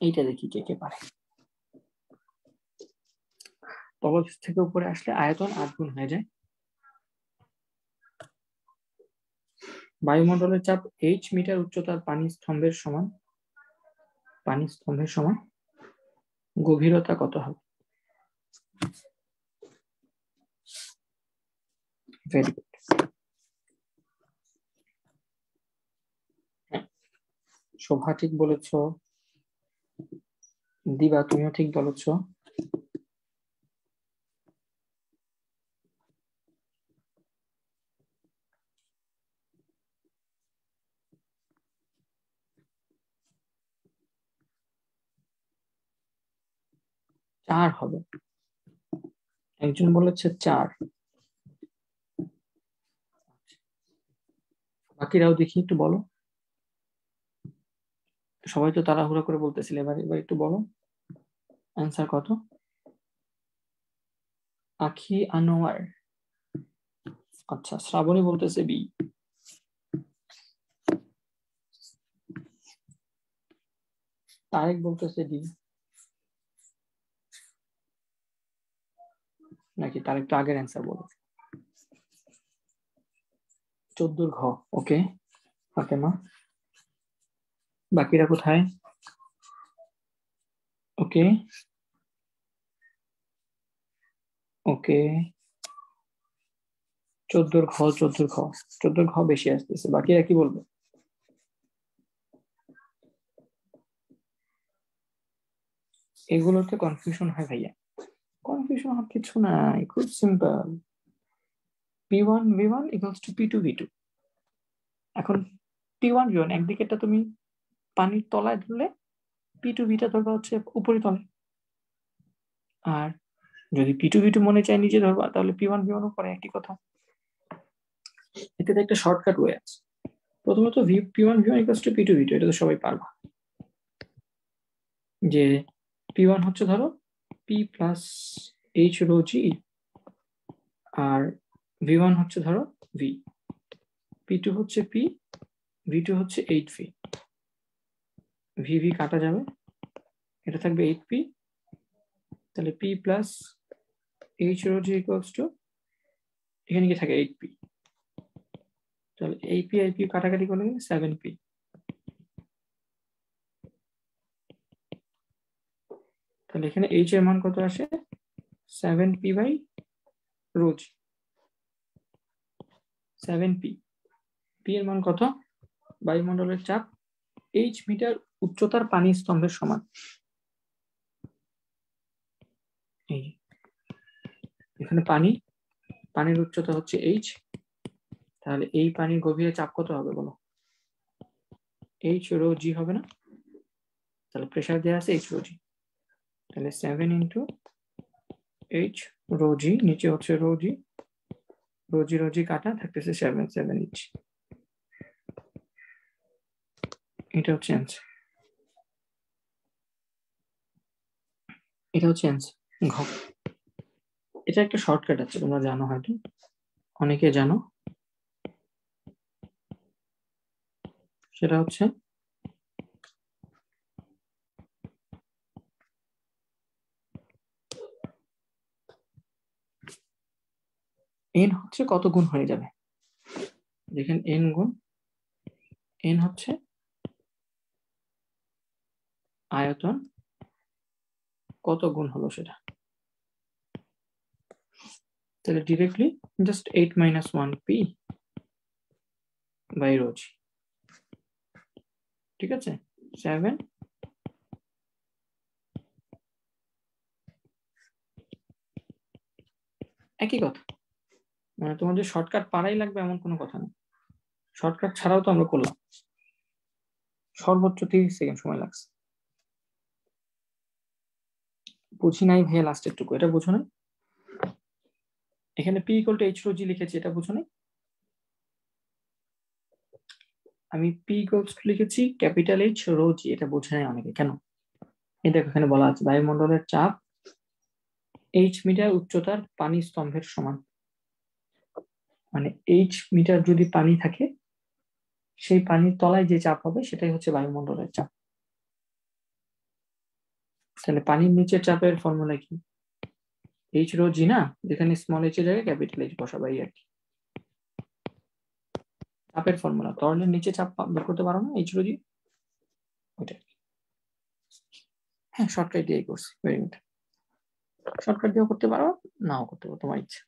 এইটা দেখি কে কে পারে। তলদেশ থেকে উপরে আসলে আয়তন আট গুণ হয়ে যায়। বায়ুমণ্ডলের চাপ এইচ মিটার উচ্চতার পানি স্তম্ভের সমান, পানি স্তম্ভের সমান, গভীরতা কত হবে? শোভা ঠিক বলেছ। দিবা, তুমিও ঠিক বলেছ। চার হবে। একজন বলেছে চার। বাকিরাও দেখি, একটু বলো। সবাই তো তাড়াহুড়া করে বলতেছিলে, এবার এবার একটু বলো। অ্যান্সার কত? আখি আনোয়ার। আচ্ছা শ্রাবণী বলতেছে বি। তারেক বলতেছে ডি। নাকি? তার একটু আগের অ্যান্সার বলো। চোদ্দোর ঘ ওকে ফাতেমা। বাকিরা কোথায়? ওকে ওকে চোদ্দোর ঘ চোদ্দোর ঘ। চোদ্দোর ঘ বেশি আসতেছে। বাকিরা কি বলবে? এগুলোতে কনফিউশন হয় ভাইয়া। কনফিউশন হওয়ার কিছু নাই, খুব simple P one V one equals to P two V two এখন পি ওয়ান ভি ওয়ান একদিকেটা তুমি পানির তলায় ধরলে পি টু ভিটা ধরবা হচ্ছে উপরে তলে আর যদি পি টু ভি টু মনে চায় নিজে ধরবা, তাহলে পি ওয়ান ভি ওয়ান উপরে একই কথা। এতে একটা শর্টকাট ওয়ে আছে। প্রথমত V P one V one equals to P two V two এটা তো সবাই পারবা। যে পি ওয়ান হচ্ছে ধরো P plus H rho G আর ভি ওয়ান হচ্ছে ধরো ভি পি টু হচ্ছে পি ভি টু হচ্ছে এইট ভি ভি ভি কাটা যাবে, এটা থাকবে এইট পি তাহলে P plus H rho G equals to এখানে কি থাকে এইট পি তাহলে এই পি আই পি কাটাকাটি করলে সেভেন পি তাহলে এখানে এইচ এর মান কত আসে? সেভেন পি বাই রোজ সেভেন পি পি এর মান কত? বায়ুমণ্ডলের চাপ এইচ মিটার উচ্চতার পানি স্তম্ভের সমান। এই এখানে পানি, পানির উচ্চতা হচ্ছে এইচ তাহলে এই পানির গভীরে চাপ কত হবে বলো? এইচ রো জি হবে না? তাহলে প্রেশার দেওয়া আছে এইচ রো জি। তাহলে সেভেন ইন্টু এইচ রোজি নিচে হচ্ছে রোজি রোজি রোজি কাটা থাকতেছে সেভেন সেভেন ইঞ্চ এটা হচ্ছে অ্যান্সার এটা হচ্ছে ঘ এটা একটা শর্টকাট আছে, তোমরা জানো হয়তো। অনেকে জানো। সেটা হচ্ছে এন হচ্ছে কত গুণ হয়ে যাবে? দেখেন এন গুণ এন হচ্ছে আয়তন, কত গুণ হলো সেটা? তাহলে directly just eight minus one P by রোজ ঠিক আছে? সেভেন একই কথা। মানে তোমাদের শর্টকাট পারাই লাগবে এমন কোনো কথা নেই শর্টকাট ছাড়াও তো আমরা করলাম। সর্বোচ্চ তিরিশ সেকেন্ড সময় লাগছে। বুঝি নাই ভাইয়া লাস্টের টুকু এটা বুঝো না এখানে P equal to H rho G লিখেছি, এটা বুঝো না আমি পি ইকুয়ালস লিখেছি ক্যাপিটাল এইচ রো জি এটা বোঝে নাই অনেকে, কেন? এটা এখানে বলা আছে, বায়ুমণ্ডলের চাপ এইচ মিটার উচ্চতার পানি স্তম্ভের সমান। মানে এইচ মিটার যদি পানি থাকে, সেই পানির তলায় যে চাপ হবে, সেটাই হচ্ছে বায়ুমণ্ডলের চাপ। তাহলে পানির নিচের চাপের ফর্মুলা কি? এইচ রো জি না? যেখানে স্মল এইচ এর জায়গায় ক্যাপিটাল এইচ বসাবাই আর কি। চাপের ফর্মুলা তরলের নিচে চাপ বের করতে পারো না এইচ রো জি ওইটা হ্যাঁ শর্টকাট দিয়ে করছি ভেরি গুড শর্টকাট দিয়েও করতে পারো, নাও করতে পারো, তোমার ইচ্ছা।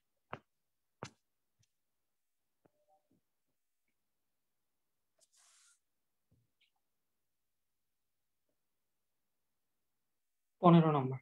পনেরো নম্বর।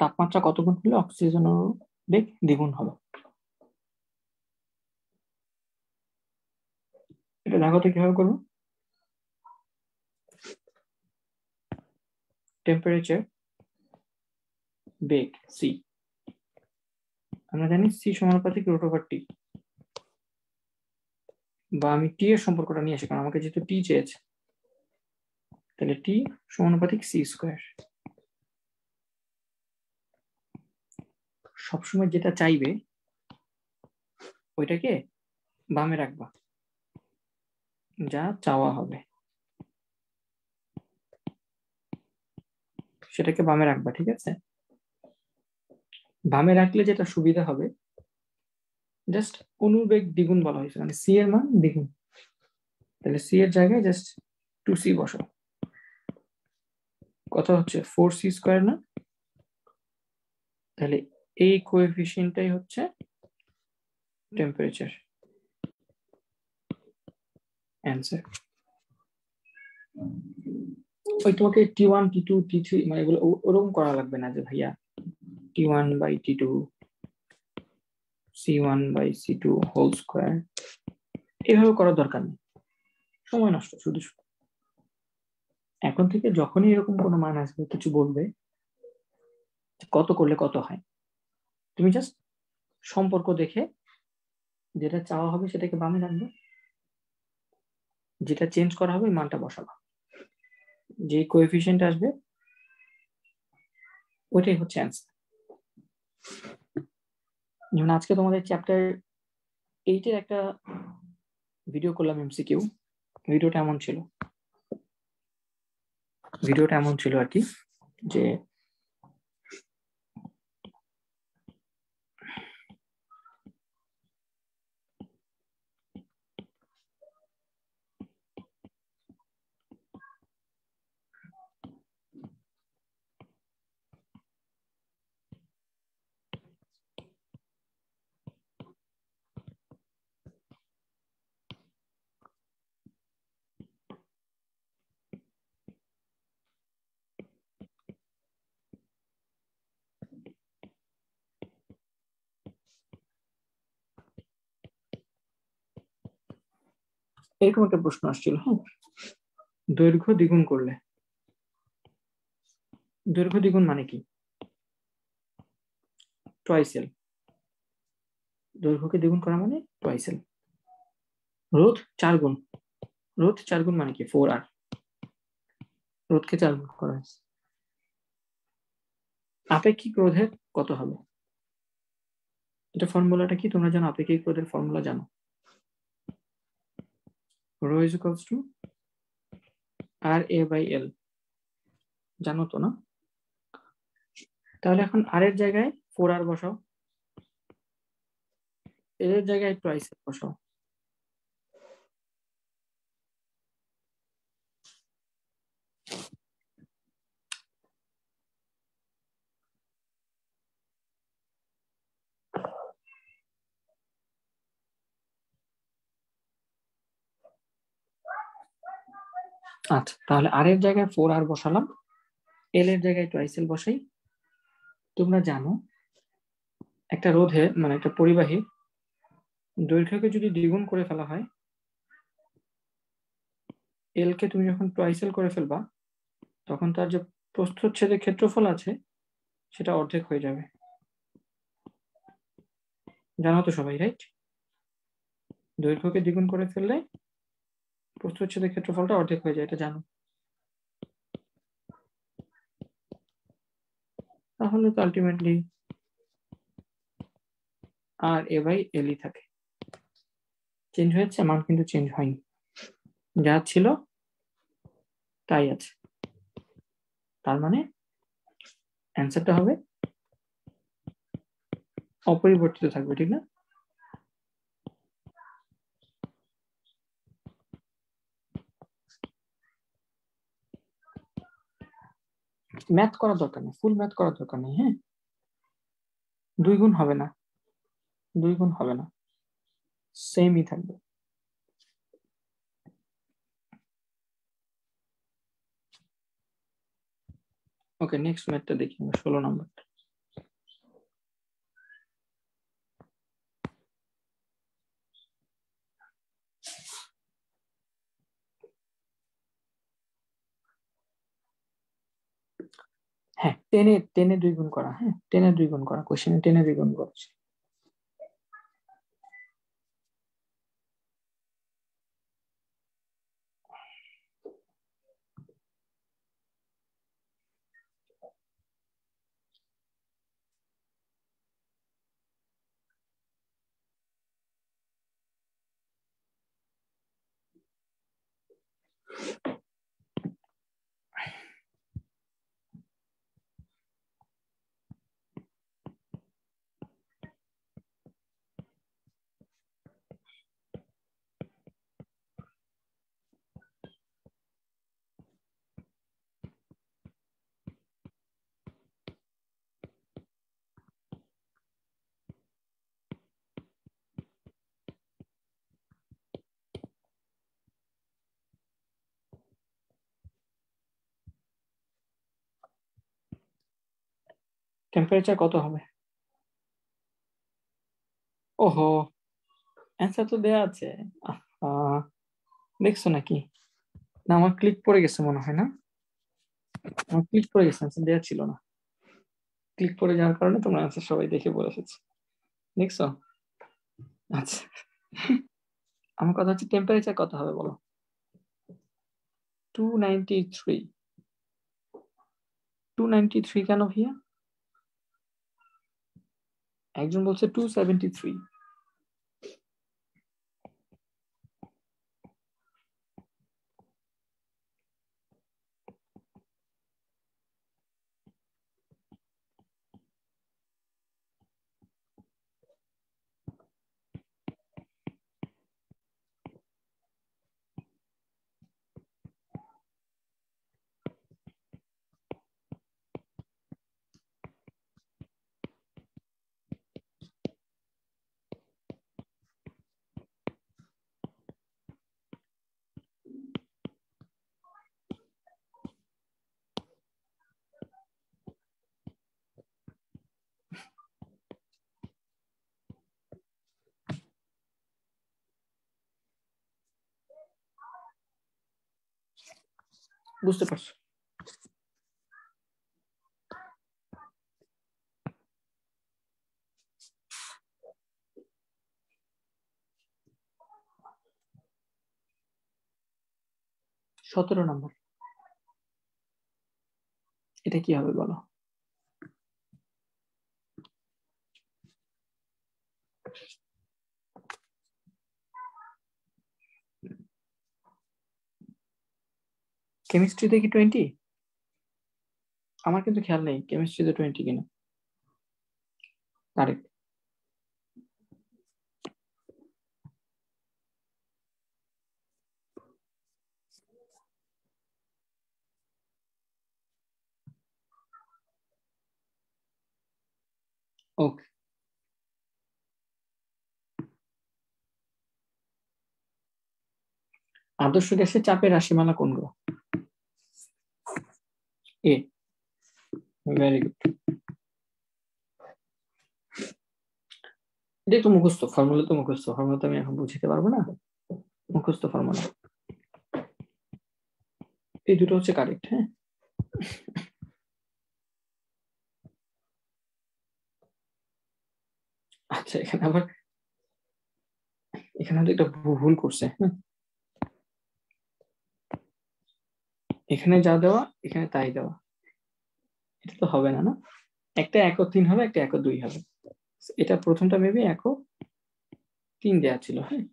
তাপমাত্রা কত গুণ হলে অক্সিজেনের বেগ দ্বিগুণ হবে? এটা দেখো তো কীভাবে করব? টেম্পারেচার বেগ সি আমরা জানি সি সমানুপাতিক টি বা আমি টি এর সম্পর্কটা নিয়ে আসি, কারণ আমাকে যেহেতু টি চেয়েছে, তাহলে টি সমানুপাতিক সি স্কোয়ার সবসময় যেটা চাইবে, ওইটাকে বামে রাখবা, যা চাওয়া হবে। সেটাকে বামে রাখবা, ঠিক আছে? বামে রাখলে যেটা সুবিধা হবে জাস্ট অনুবেগ দ্বিগুণ বলা হয়েছে মানে সি এর মান দ্বিগুণ। তাহলে সি এর জায়গায় জাস্ট টু সি বসো কথা হচ্ছে? ফোর সি স্কোয়ার না? তাহলে এই কোএফিসিয়েন্টটাই হচ্ছে টেম্পারেচার অ্যান্সার ওই তোমাকে T one T two T three মানে এগুলো ওরকম করা লাগবে না যে ভাইয়া T one by T two C one by C two whole square এভাবে করার দরকার নেই। সময় নষ্ট, শুধু শুধু। এখন থেকে যখনই এরকম কোনো মান আসবে, কিছু বলবে কত করলে কত হয়। তুমি জাস্ট সম্পর্ক দেখে যেটা চাওয়া হবে সেটাকে বামে রাখবে। যেটা চেঞ্জ করা হবে মানটা বসাবা। যে কোএফিসিয়েন্ট আসবে, ওইটাই হচ্ছে অ্যান্সার যেমন আজকে তোমাদের চ্যাপ্টার এইটের একটা ভিডিও করলাম এমসিকিউ ভিডিওটা এমন ছিল। ভিডিওটা এমন ছিল আর কি যে এরকম একটা প্রশ্ন আসছিল হ্যাঁ। দৈর্ঘ্য দ্বিগুণ করলে। দৈর্ঘ্য দ্বিগুণ মানে কি? টয়েসেল দৈর্ঘ্যকে দ্বিগুণ করা মানে টয়েসেল রোধ চার গুণ। রোধ চার গুণ মানে কি? ফোর আর। রোধকে চার গুণ করা হয়েছে। আপেক্ষিক রোধের কত হবে? এটা ফর্মুলাটা কি? তোমরা জানো, আপেক্ষিক রোধের ফর্মুলা জানো। Rho is equals to R A by L জানো তো না? তাহলে এখন আর এর জায়গায় ফোর আর বসাও। এর জায়গায় টুয়াইস বসাও। আচ্ছা তাহলে আর এর জায়গায় ফোর আর বসালাম। এল এর জায়গায় টুয়াইস এল বসাই। তোমরা জানো, একটা রোধে মানে একটা পরিবাহী দৈর্ঘ্যকে যদি দ্বিগুণ করে ফেলা হয় এল কে তুমি যখন টুয়াইস এল করে ফেলবা, তখন তার যে প্রস্থচ্ছেদের ক্ষেত্রফল আছে, সেটা অর্ধেক হয়ে যাবে। জানো তো সবাই রাইট দৈর্ঘ্যকে দ্বিগুণ করে ফেললে প্রস্থচ্ছেদের ক্ষেত্রফলটা অর্ধেক হয়ে যায়, এটা জানো। তাহলে তো আলটিমেটলি আর এ বাই এলই থাকে। চেঞ্জ হয়েছে মান কিন্তু চেঞ্জ হয়নি। যা ছিল, তাই আছে। তার মানে অ্যান্সারটা হবে, অপরিবর্তিত থাকবে, ঠিক না? ম্যাথ করা দরকার নেই ফুল ম্যাথ করা দরকার নেই হ্যাঁ? দুই গুণ হবে না, দুই গুণ হবে না সেমই থাকবে। ওকে নেক্সট ম্যাথটা দেখি আমরা, ষোলো নম্বরটা হ্যাঁ টেনে টেনে দুই গুণ করা হ্যাঁ টেনে দুই গুণ করা কোশ্চেনে টেনে দুই গুণ করছে। টেম্পারেচার কত হবে? ওহো অ্যান্সার তো দেয়া আছে। দেখছ নাকি? না, আমার ক্লিক পড়ে গেছে মনে হয় না। আমার ক্লিক পড়ে গেছে অ্যান্সার দেওয়া ছিল না। ক্লিক পড়ে যাওয়ার কারণে তোমরা অ্যান্সার সবাই দেখে বলে এসেছি দেখছ? আচ্ছা। আমার কথা হচ্ছে টেম্পারেচার কত হবে বলো? Two ninety three two ninety three কেন ভিয়া একজন বলছে টু সেভেন্টি থ্রি বুঝতে পারছ সতেরো নম্বর এটা কি হবে বলো কেমিস্ট্রিতে কি টোয়েন্টি আমার কিন্তু খেয়াল নেই কেমিস্ট্রিতে টোয়েন্টি কিনা। তারিখ ওকে। আদর্শ গ্যাসের চাপের রাশিমালা কোন কোনগুলো? এ ভেরি গুড এটা একটু মুখস্থ ফর্মুলা তো মুখস্থ ফর্মুলা তো আমি এখন বুঝতে পারব না মুখস্থ ফর্মুলা এই দুটো হচ্ছে কারেক্ট হ্যাঁ আচ্ছা এখানে আবার এখানে একটা ভুল করছে হ্যাঁ এখানে যা দেওয়া, এখানে তাই দেওয়া। এটা তো হবে না না? একটা এক তিন হবে, একটা এক দুই হবে। এটা প্রথমটা মেবি এক তিন দেওয়া ছিল হ্যাঁ?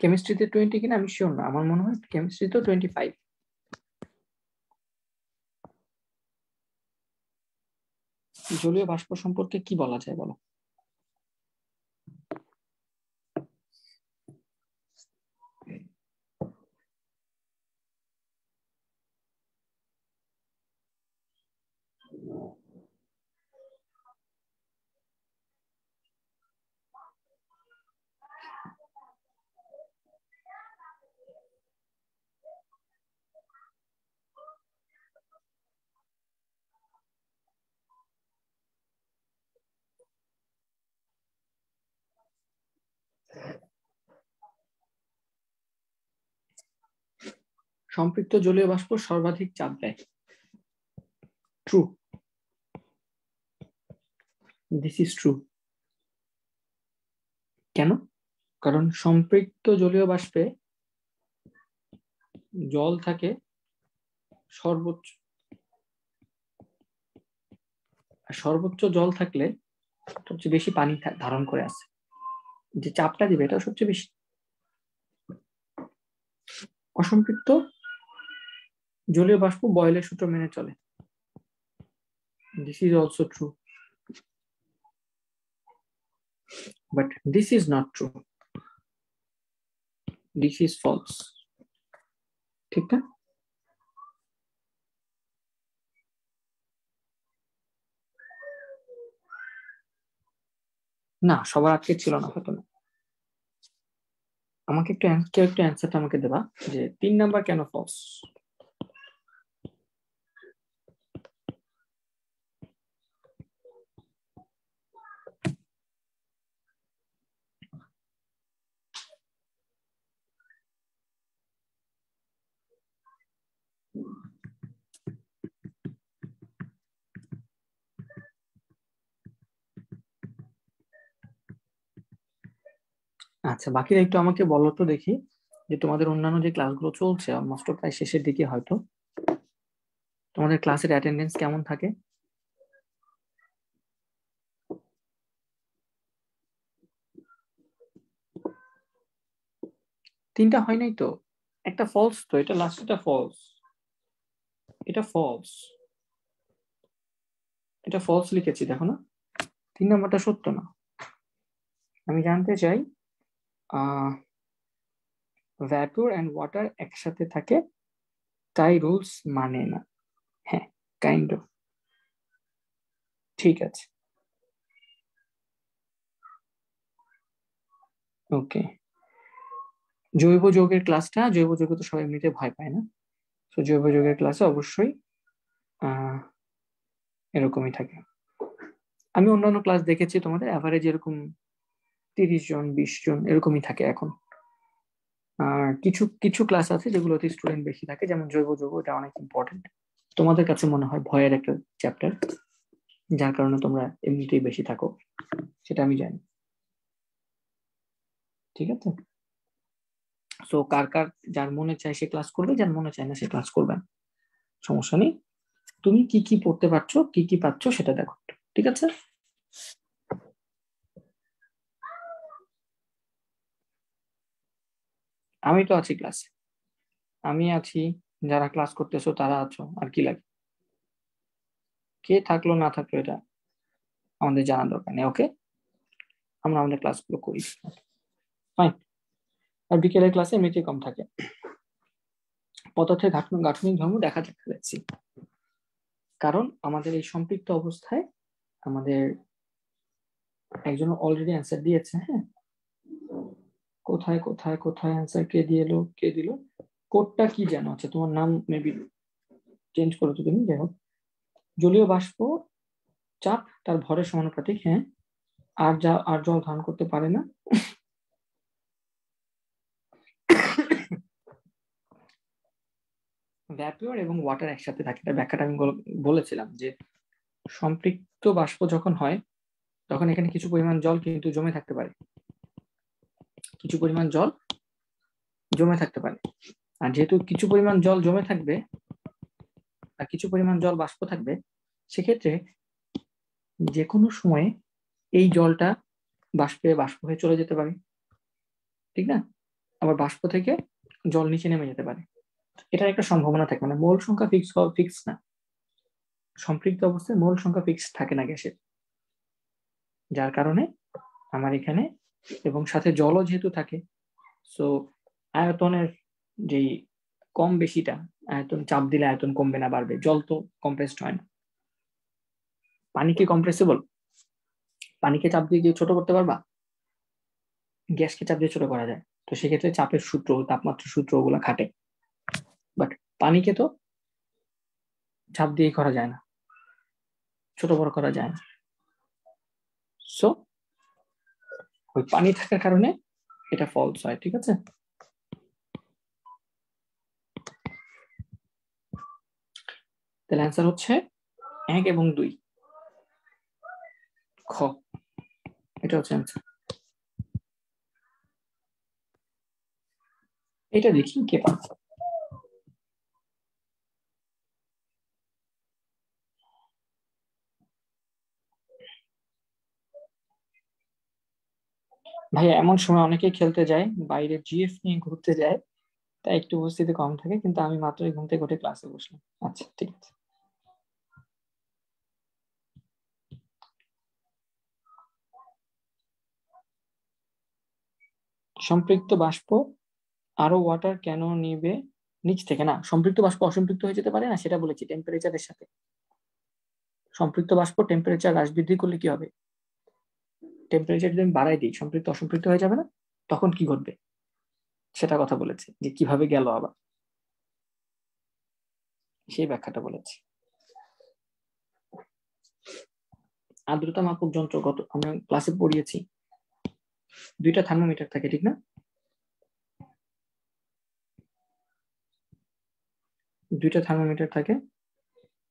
কেমিস্ট্রিতে টোয়েন্টি কিনা? আমি শিওর না। আমার মনে হয় কেমিস্ট্রিতেও টোয়েন্টি ফাইভ জলীয় বাষ্প সম্পর্কে কি বলা যায় বলো? সম্পৃক্ত জলীয় বাষ্প সর্বাধিক চাপ দেয়। ট্রু দিস ইজ ট্রু কেন? কারণ সম্পৃক্ত জলীয় বাষ্পে জল থাকে সর্বোচ্চ। সর্বোচ্চ জল থাকলে সবচেয়ে বেশি পানি ধারণ করে আছে যে চাপটা দিবে এটা সবচেয়ে বেশি। অসম্পৃক্ত জলীয় বাষ্প বয়লের সূত্র মেনে চলে। This is also true but this is not true this is false ঠিক না? না, সবার আজকে ছিল না হয়তো না। আমাকে একটু কেউ একটু অ্যান্সারটা আমাকে দেবা যে তিন নাম্বার কেন ফলস আচ্ছা বাকিরা একটু আমাকে বলো তো দেখি যে তোমাদের অন্যান্য যে ক্লাসগুলো চলছে অলমোস্ট প্রায় শেষের দিকে হয়তো। তোমাদের ক্লাসের অ্যাটেন্ডেন্স কেমন থাকে? তিনটা হয় নাই তো? একটা ফলস তো, এটা লাস্ট লাস্টটা ফলস এটা ফলস এটা ফলস লিখেছি, দেখো না। তিন নম্বরটা সত্য না। আমি জানতে চাই ভ্যাপর অ্যান্ড ওয়াটার একসাথে থাকে, তাই রুলস মানে না। হ্যাঁ কাইন্ড অফ ঠিক আছে। ওকে জৈব যৌগের ক্লাসটা জৈব যৌগ তো সবাই এমনিতে ভয় পায় না। তো জৈব যৌগের ক্লাসে অবশ্যই এরকমই থাকে। আমি অন্যান্য ক্লাস দেখেছি তোমাদের অ্যাভারেজ এরকম তিরিশ জন, বিশ জন, এরকমই থাকে এখন। আর কিছু কিছু ক্লাস আছে যেগুলোতে স্টুডেন্ট বেশি থাকে, যেমন জৈব যৌগ, এটা অনেক ইম্পর্টেন্ট তোমাদের কাছে মনে হয় ভয়ের একটা চ্যাপ্টার যার কারণে তোমরা এমনিতেই বেশি থাকো, সেটা আমি জানি। ঠিক আছে? সো কার কার যার মনে চায় সে ক্লাস করবে, যার মনে চায় না সে ক্লাস করবে সমস্যা নেই। তুমি কি কি পড়তে পারছ, কি কি পাচ্ছ সেটা দেখো ঠিক আছে? আমি তো আছি ক্লাসে আমি আছি, যারা ক্লাস করতেছো তারা আছো, আর কি লাগে? কে থাকল না থাকল এটা আমাদের জানার দরকার নেই ওকে আমরা আমাদের ক্লাসগুলো করি। ফাইন আর বিকেলের ক্লাসে এমনিতেই কম থাকে। পদার্থের গাঠনিক ধর্ম দেখা দেখা যাচ্ছে কারণ আমাদের এই সম্পৃক্ত অবস্থায় আমাদের একজন অলরেডি অ্যান্সার দিয়েছে হ্যাঁ? কোথায় কোথায় কোথায় অ্যান্সার কে দিয়ে এলো, কে দিল? কোডটা কি জানো? আচ্ছা তোমার নাম মেবি চেঞ্জ করো তো তুমি, যাই হোক। জলীয় বাষ্প চাপ, তার ভরের সমানুপাতিক হ্যাঁ। আর যা, আর জল ধারণ করতে পারে না। ভ্যাপিওর এবং ওয়াটার একসাথে থাকে। এটা ব্যাখ্যাটা আমি বলেছিলাম যে সম্পৃক্ত বাষ্প যখন হয়, তখন এখানে কিছু পরিমাণ জল কিন্তু জমে থাকতে পারে। কিছু পরিমাণ জল জমে থাকতে পারে। আর যেহেতু কিছু পরিমাণ জল জমে থাকবে আর কিছু পরিমাণ জল বাষ্প থাকবে, সেক্ষেত্রে যে কোনো সময়ে এই জলটা বাষ্পে বাষ্প হয়ে চলে যেতে পারে। ঠিক না? আবার বাষ্প থেকে জল নিচে নেমে যেতে পারে। এটার একটা সম্ভাবনা থাকে মানে মোল সংখ্যা ফিক্স হওয়া ফিক্স না। সম্পৃক্ত অবস্থায় মোল সংখ্যা ফিক্স থাকে না গ্যাসের। যার কারণে আমার এখানে এবং সাথে জলও যেহেতু থাকে সো আয়তনের যেই কম বেশিটা, আয়তন চাপ দিলে আয়তন কমবে না, বাড়বে। জল তো কম্প্রেসড হয় না। পানি কি কম্প্রেসিবল পানিকে চাপ দিয়ে ছোট করতে পারবা? গ্যাসকে চাপ দিয়ে ছোট করা যায়। তো সেক্ষেত্রে চাপের সূত্র, তাপমাত্রার সূত্র ওগুলা খাটে। বাট পানিকে তো চাপ দিয়ে করা যায় না। ছোট বড় করা যায় না। সো ওই পানি থাকার কারণে এটা ফলস হয়, ঠিক আছে? তাহলে অ্যান্সার হচ্ছে এক এবং দুই। খ। এটা হচ্ছে অ্যান্সার এটা দেখি কে পাচ্ছে ভাই এমন সময় অনেকেই খেলতে যায়, বাইরে জিএফ নিয়ে ঘুরতে যায়, তাই একটু উপস্থিতি কম থাকে, কিন্তু আমি মাত্রই ঘুম থেকে উঠে ক্লাসে বসলাম। আচ্ছা ঠিক আছে। সম্পৃক্ত বাষ্প আরও ওয়াটার কেন নিবে? নিচ থেকে, না, সম্পৃক্ত বাষ্প অসম্পৃক্ত হয়ে যেতে পারে, না, সেটা বলেছি টেম্পারেচারের সাথে। সম্পৃক্ত বাষ্প টেম্পারেচার হ্রাস বৃদ্ধি করলে কি হবে? টেম্পারেচার যদি আমি বাড়াই দিই, সম্পৃক্ত অসম্পৃক্ত হয়ে যাবে না, তখন কি ঘটবে? সেটা কথা বলেছে, যে কীভাবে গেল আবার? সেই ব্যাখ্যাটা বলেছি। আর্দ্রতা মাপক যন্ত্র গত, আমরা ক্লাসে পড়িয়েছি। দুইটা থার্মোমিটার থাকে, ঠিক না? দুইটা থার্মোমিটার থাকে,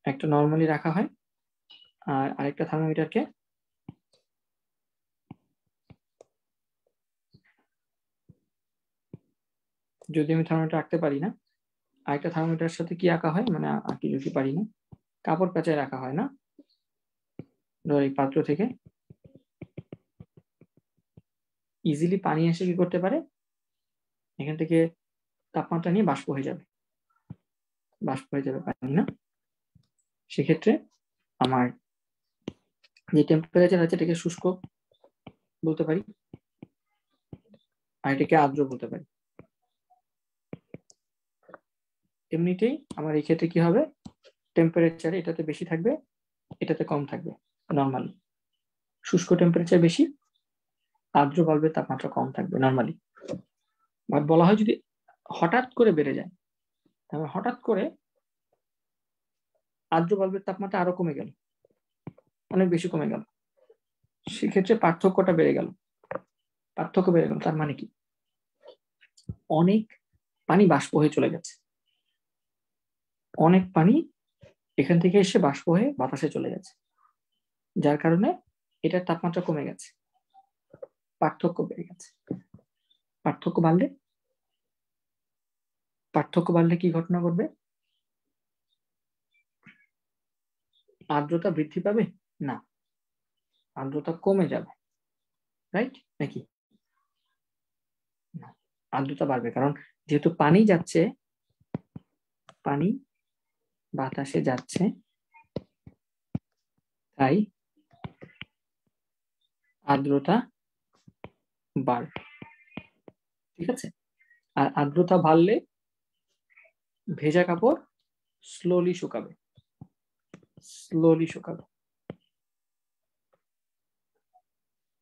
একটা নর্মালি রাখা হয়, আর আরেকটা থার্মোমিটারকে যদি আমি থার্মোমিটার রাখতে পারি না, আরেকটা থার্মোমিটারের সাথে কি আঁকা হয়? মানে আঁকি যদি পারি না, কাপড় পেঁচায় রাখা হয় না? ধর এই পাত্র থেকে ইজিলি পানি এসে কি করতে পারে? এখান থেকে তাপমাত্রা নিয়ে বাষ্প হয়ে যাবে। বাষ্প হয়ে যাবে পানি, না? সেক্ষেত্রে আমার যে টেম্পারেচার আছে এটাকে শুষ্ক বলতে পারি, আর এটাকে আর্দ্র বলতে পারি। এমনিতেই আমার এই ক্ষেত্রে কি হবে? টেম্পারেচার এটাতে বেশি থাকবে, এটাতে কম থাকবে নর্মালি শুষ্ক টেম্পারেচার বেশি, আর্দ্র বাল্বের তাপমাত্রা কম থাকবে নর্মালি বাট বলা হয় যদি হঠাৎ করে বেড়ে যায়, তাহলে হঠাৎ করে আর্দ্র বাল্বের তাপমাত্রা আরও কমে গেল, অনেক বেশি কমে গেল। সেক্ষেত্রে পার্থক্যটা বেড়ে গেল। পার্থক্য বেড়ে গেল, তার মানে কি? অনেক পানি বাষ্প হয়ে চলে গেছে। অনেক পানি এখান থেকে এসে বাষ্প হয়ে বাতাসে চলে গেছে। যার কারণে এটার তাপমাত্রা কমে গেছে। পার্থক্য বেড়ে গেছে। পার্থক্য বাড়লে? পার্থক্য বাড়লে কি ঘটনা ঘটবে? আর্দ্রতা বৃদ্ধি পাবে? না। আর্দ্রতা কমে যাবে। রাইট নাকি? আর্দ্রতা বাড়বে। কারণ যেহেতু পানি যাচ্ছে, পানি বাতাসে যাচ্ছে। তাই আর্দ্রতা বাড়বে ঠিক আছে? আর আর্দ্রতা বাড়লে ভেজা কাপড় স্লোলি শুকাবে। স্লোলি শুকাবে।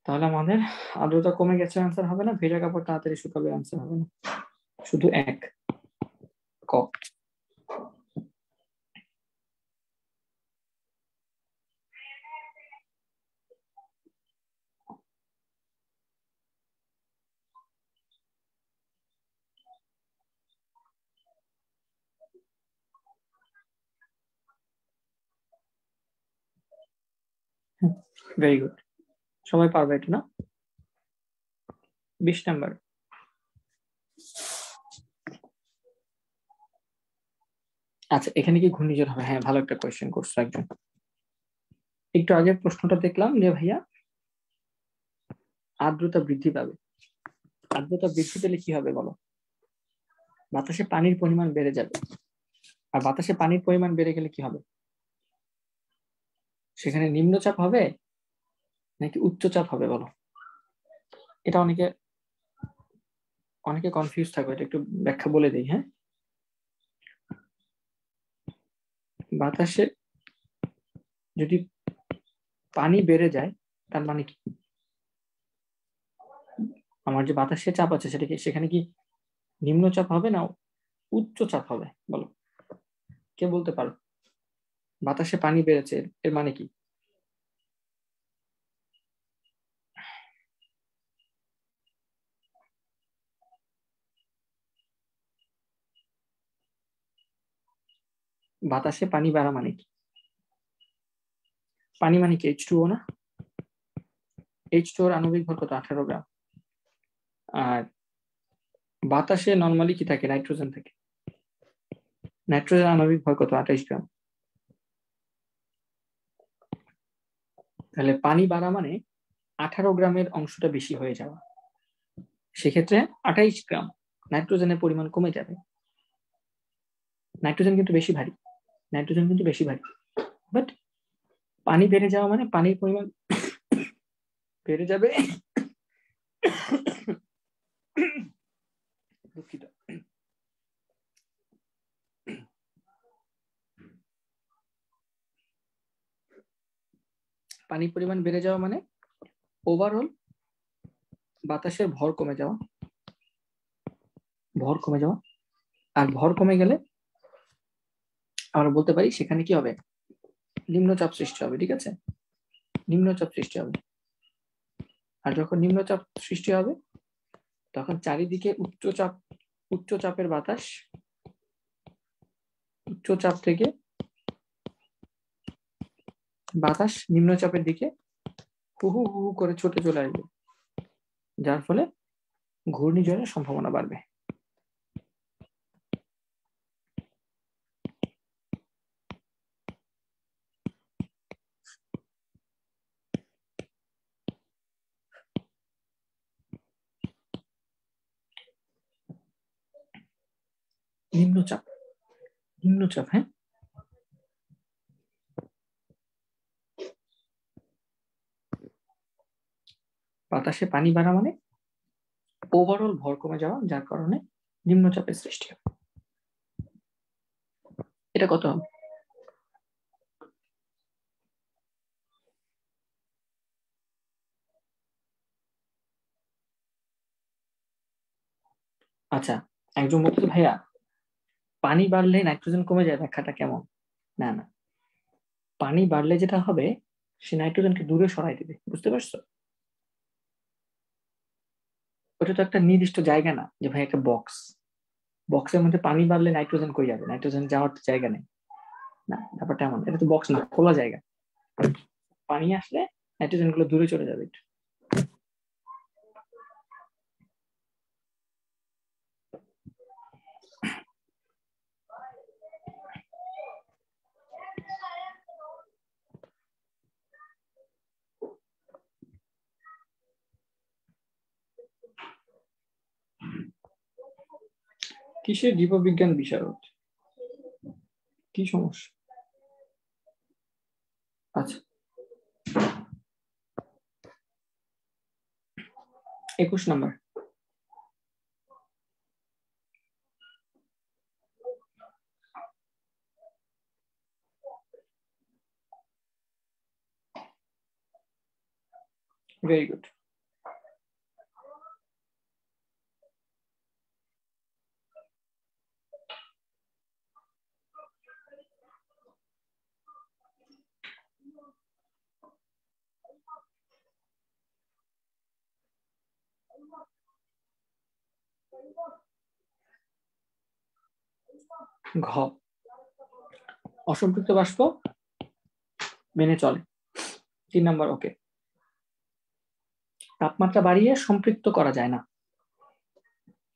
তাহলে আমাদের আর্দ্রতা কমে গেছে আনসার হবে না? ভেজা কাপড় তাড়াতাড়ি শুকাবে আনসার হবে না। শুধু এক। ক। ভেরি গুড সবাই পারবে এটা না? বিশ নাম্বার আচ্ছা এখানে কি ঘূর্ণিঝড় হবে? হ্যাঁ ভালো একটা কোয়েশ্চেন করছ একজন। একটু আগে প্রশ্নটা দেখলাম যে ভাইয়া, আর্দ্রতা বৃদ্ধি পাবে। আর্দ্রতা বৃদ্ধি পেলে কি হবে বলো? বাতাসে পানির পরিমাণ বেড়ে যাবে। আর বাতাসে পানির পরিমাণ বেড়ে গেলে কি হবে? সেখানে নিম্নচাপ হবে নাকি উচ্চচাপ হবে বলো? এটা অনেকে অনেকে কনফিউজ থাকবে এটা একটু ব্যাখ্যা বলে দিই হ্যাঁ? বাতাসে যদি পানি বেড়ে যায়, তার মানে কি? আমার যে বাতাসে চাপ আছে, সেটা কি, সেখানে কি নিম্নচাপ হবে না উচ্চ চাপ হবে? বলো। কে বলতে পারো? বাতাসে পানি বেড়েছে, এর মানে কি? বাতাসে পানি বাড়া মানে কি? পানি মানে কি? এইচ টু না? এইচ টু এর আণবিক ভর কত? আঠারো গ্রাম। আর বাতাসে নর্মালি কি থাকে? নাইট্রোজেন থাকে। নাইট্রোজেন আণবিক ভর কত? আঠাইশ গ্রাম। তাহলে পানি বাড়া মানে আঠারো গ্রামের অংশটা বেশি হয়ে যাওয়া। সেক্ষেত্রে আঠাইশ গ্রাম। নাইট্রোজেনের পরিমাণ কমে যাবে। নাইট্রোজেন কিন্তু বেশি ভারী। নাইট্রোজেন কিন্তু বেশি ভারী। বাট পানি বেড়ে যাওয়া মানে পানির পরিমাণ বেড়ে যাবে। দুঃখিত। পানির পরিমাণ বেড়ে যাওয়া মানে ওভারঅল বাতাসের ভর কমে যাওয়া। ভর কমে যাওয়া। আর ভর কমে গেলে আমরা বলতে পারি, সেখানে কি হবে? নিম্নচাপ সৃষ্টি হবে, ঠিক আছে? নিম্নচাপ সৃষ্টি হবে। আর যখন নিম্নচাপ সৃষ্টি হবে, তখন চারিদিকে উচ্চচাপ উচ্চচাপের বাতাস উচ্চচাপ থেকে বাতাস নিম্নচাপের দিকে হুহু হুহু করে ছুটে চলে আসবে। যার ফলে ঘূর্ণিঝড়ের সম্ভাবনা বাড়বে। নিম্নচাপ। নিম্নচাপ হ্যাঁ? বাতাসে পানি বাড়া মানে ওভারঅল ভর কমে যাওয়া, যার কারণে নিম্নচাপের সৃষ্টি হবে এটা কত? হবে আচ্ছা একজন বলতে ভাইয়া পানি বাড়লে নাইট্রোজেন কমে যায়, ব্যাখ্যাটা কেমন? না না। পানি বাড়লে যেটা হবে, সে নাইট্রোজেনকে দূরে সরাই দিবে, বুঝতে পারছ? ওটা তো একটা নির্দিষ্ট জায়গা না যে ভাই একটা বক্স বক্সের মধ্যে পানি বাড়লে নাইট্রোজেন কই যাবে? নাইট্রোজেন যাওয়ার জায়গা নেই। না, ব্যাপারটা এমন, এটা তো বক্স না, খোলা জায়গা। পানি আসলে নাইট্রোজেনগুলো দূরে চলে যাবে একটু। কিসের জীববিজ্ঞান বিশারদ? কি সমস্যা? আচ্ছা। একুশ নাম্বার। ভেরি গুড ঘ। অসম্পৃক্ত বাষ্প মেনে চলে। তিন নম্বর ওকে তাপমাত্রা বাড়িয়ে সম্পৃক্ত করা যায় না।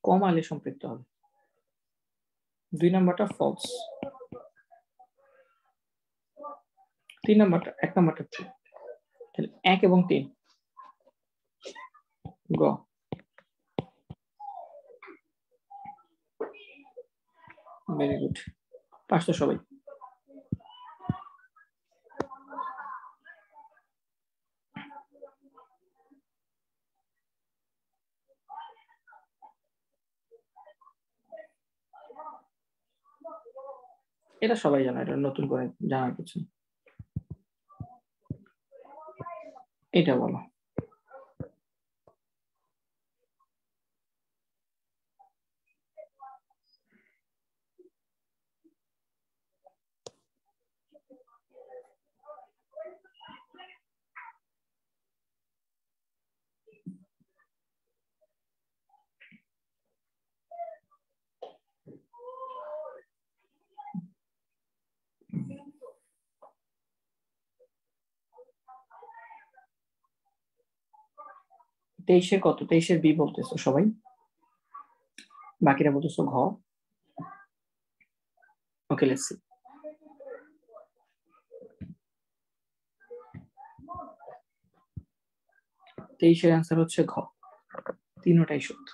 কম আলে সম্পৃক্ত হবে। দুই নম্বরটা ফলস তিন নম্বরটা, এক নম্বরটা ট্রু তাহলে এক এবং তিন। গ। ভেরি গুড পাঁচটা সবাই। এটা সবাই জানে এটা নতুন করে জানার কিছু এটা বলো। তেইশের কত? তেইশের বি বলতেছো সবাই? বাকিরা বলতেছো ঘ। ওকে লেটস তেইশের অ্যান্সার হচ্ছে ঘ। তিনোটাই সত্য।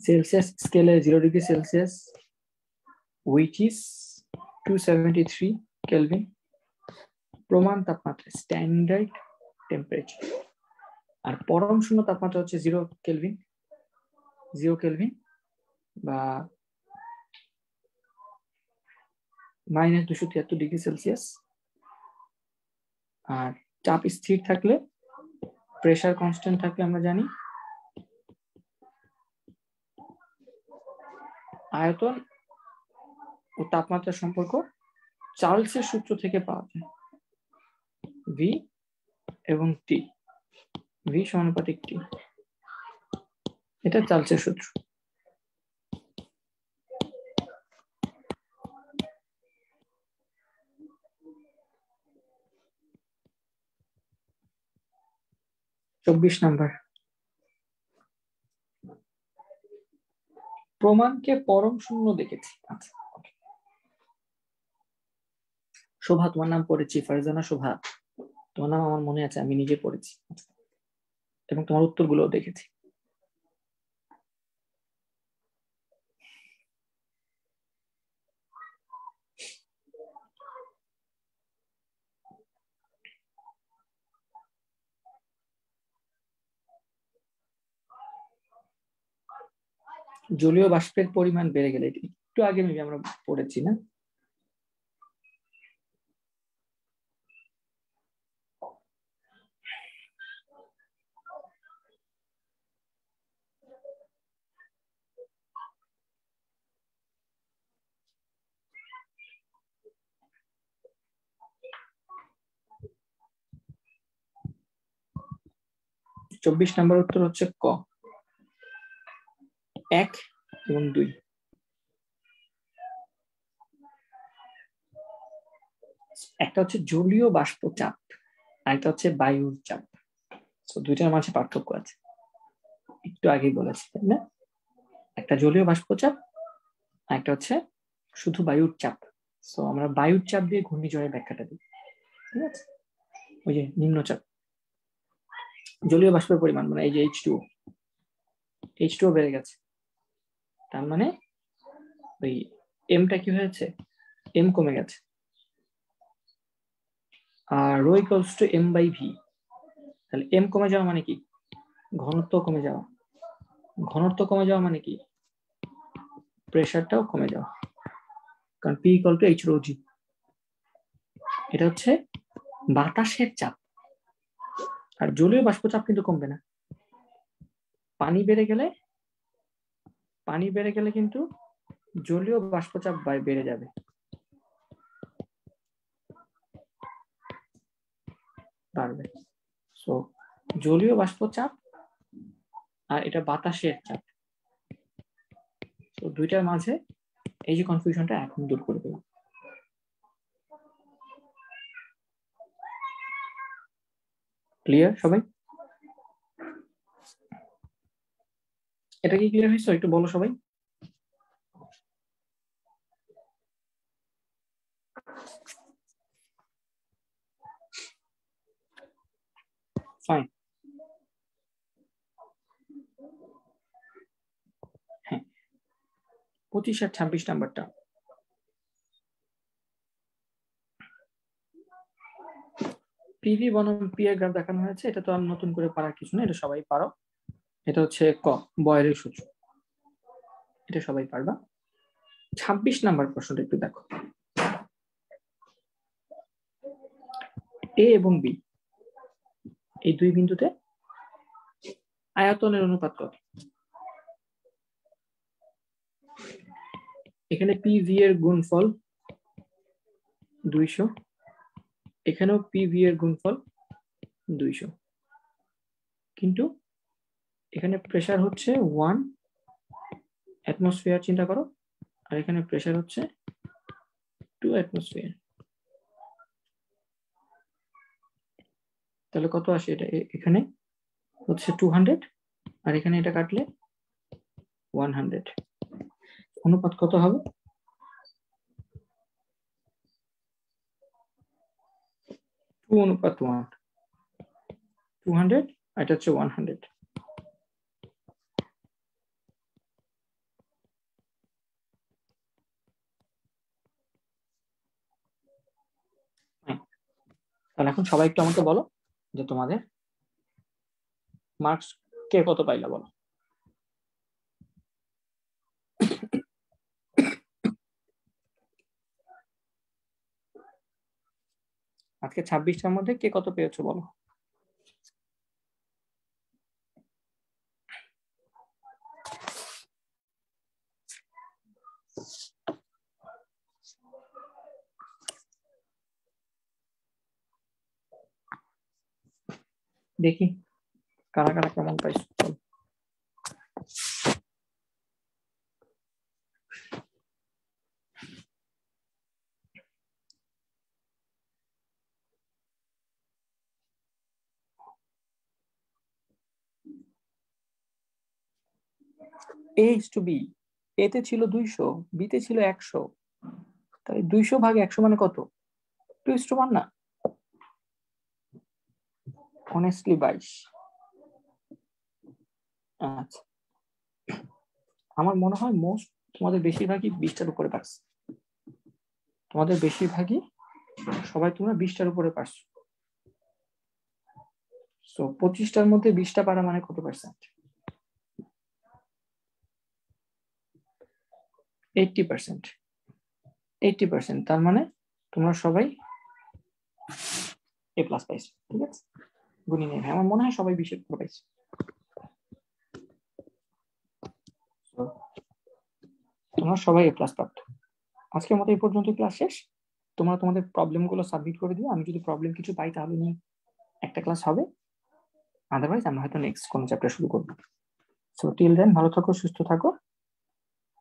সেলসিয়াস স্কেলে zero degree Celsius which is two seventy three kelvin প্রমাণ তাপমাত্রা স্ট্যান্ডার্ড টেম্পারেচার আর পরম শূন্য তাপমাত্রা হচ্ছে জিরো কেলভিন জিরো কেলভিন বা মাইনাস দুশো তিয়াত্তর ডিগ্রি সেলসিয়াস আর চাপ স্থির থাকলে প্রেশার কনস্ট্যান্ট থাকলে আমরা জানি আয়তন ও তাপমাত্রার সম্পর্ক চার্লসের সূত্র থেকে পাওয়া যায়। ভি এবং টি ভি সমানুপাতিক টি এটা চার্লসের সূত্র চব্বিশ নাম্বার। প্রমাণকে পরম শূন্য দেখেছি। আচ্ছা শোভা, তোমার নাম পড়েছি। ফারজানা শোভা, তোমার নাম আমার মনে আছে, আমি নিজে পড়েছি। এবং তোমার উত্তরগুলোও দেখেছি। জলীয় বাষ্পের পরিমাণ বেড়ে গেলে একটু আগে আমরা পড়েছি না? চব্বিশ নম্বর উত্তর হচ্ছে ক। এক এবং দুই। একটা হচ্ছে জলীয় বাষ্প চাপ আর একটা হচ্ছে বায়ুর চাপ। তো দুইটার মাঝে পার্থক্য আছে। একটু আগেই বলেছি, তাই না? একটা জলীয় বাষ্প চাপ আর একটা হচ্ছে শুধু বায়ুর চাপ। তো আমরা বায়ুর চাপ দিয়ে ঘূর্ণিঝড়ের ব্যাখ্যাটা দিই। ঠিক আছে? ওই যে নিম্নচাপ। জলীয় বাষ্পের পরিমাণ মানে এই যে এইচ টু এইচ টু বেড়ে গেছে। তার মানে ওই এমটা কি হয়েছে? এম কমে গেছে। আর rho equals to M by V তাহলে এম কমে যাওয়া মানে কি? ঘনত্ব কমে যাওয়া। ঘনত্ব কমে যাওয়া মানে কি? প্রেশারটাও কমে যাওয়া। কারণ P equal to H rho G এটা হচ্ছে বাতাসের চাপ। আর জলীয় বাষ্পচাপ কিন্তু কমবে না। পানি বেড়ে গেলে, পানি বেড়ে গেলে কিন্তু জলীয় বাষ্পচাপ বেড়ে যাবে। বাড়বে। সো জলীয় বাষ্পচাপ আর এটা বাতাসের চাপ। তো দুইটার মাঝে এই যে কনফিউশনটা এখন দূর করে দিলাম। ক্লিয়ার সবাই? এটা কি ক্লিয়ার হয়েছে? একটু বলো সবাই। ফাইন হ্যাঁ। পঁচিশ আর ছাব্বিশ নাম্বারটা। পিভি বনাম পি এর গ্রাফ দেখানো হয়েছে, এটা তো আর নতুন করে পারার কিছু না, এটা সবাই পারো। এটা হচ্ছে ক বয়ের সূত্র। এটা সবাই পারবা। ছাব্বিশ নাম্বার প্রশ্নটা একটু দেখো। এ এবং বি এই দুই বিন্দুতে আয়তনের অনুপাত কত? এখানে পি ভি এর গুণফল দুইশো। এখানেও পি ভি এর গুণফল দুইশো। কিন্তু এখানে প্রেশার হচ্ছে ওয়ান অ্যাটমসফিয়ার চিন্তা করো, আর এখানে প্রেশার হচ্ছে টু অ্যাটমসফিয়ার তাহলে কত আসে এটা? এখানে হচ্ছে টু হান্ড্রেড আর এখানে এটা কাটলে ওয়ান হান্ড্রেড অনুপাত কত হবে? অনুপাত টু হান্ড্রেড এটা হচ্ছে ওয়ান হান্ড্রেড তাহলে এখন সবাই একটু আমাকে বলো যে তোমাদের মার্কস কে কত পাইলা বলো? আজকে ছাব্বিশটার মধ্যে কে কত পেয়েছ বলো? দেখি কারা কারা কেমন পাইছো। এইচ টু বি এতে ছিল দুইশো বিতে ছিল একশো। তাহলে দুইশো ভাগ একশো মানে কত? টু ইস টু ওয়ান না? অনেস্টলি বাইশ। আচ্ছা। আমার মনে হয় মোস্ট তোমাদের বেশিরভাগই বিশটার উপরে পারছে। তোমাদের বেশিরভাগই সবাই তোমরা বিশটার উপরে পারছ। তো পঁচিশটার মধ্যে বিশটা পারা মানে কত percent eighty percent eighty percent তার মানে তোমরা সবাই এ প্লাস পাইছো, ঠিক আছে? গুনি নিয়ে আমার মনে হয় সবাই বিশের উপর পাইছে। তোমরা সবাই এ প্লাস প্রাপ্ত আজকের মতো এই পর্যন্ত ক্লাস শেষ। তোমরা তোমাদের প্রবলেমগুলো সাবমিট করে দিও। আমি যদি প্রবলেম কিছু পাই তাহলে নিয়ে একটা ক্লাস হবে। আদারওয়াইজ আমরা হয়তো নেক্সট কোনো চ্যাপ্টার শুরু করব। সো টিল দেন ভালো থাকো, সুস্থ থাকো।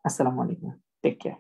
আসসালামু আলাইকুম। Peki.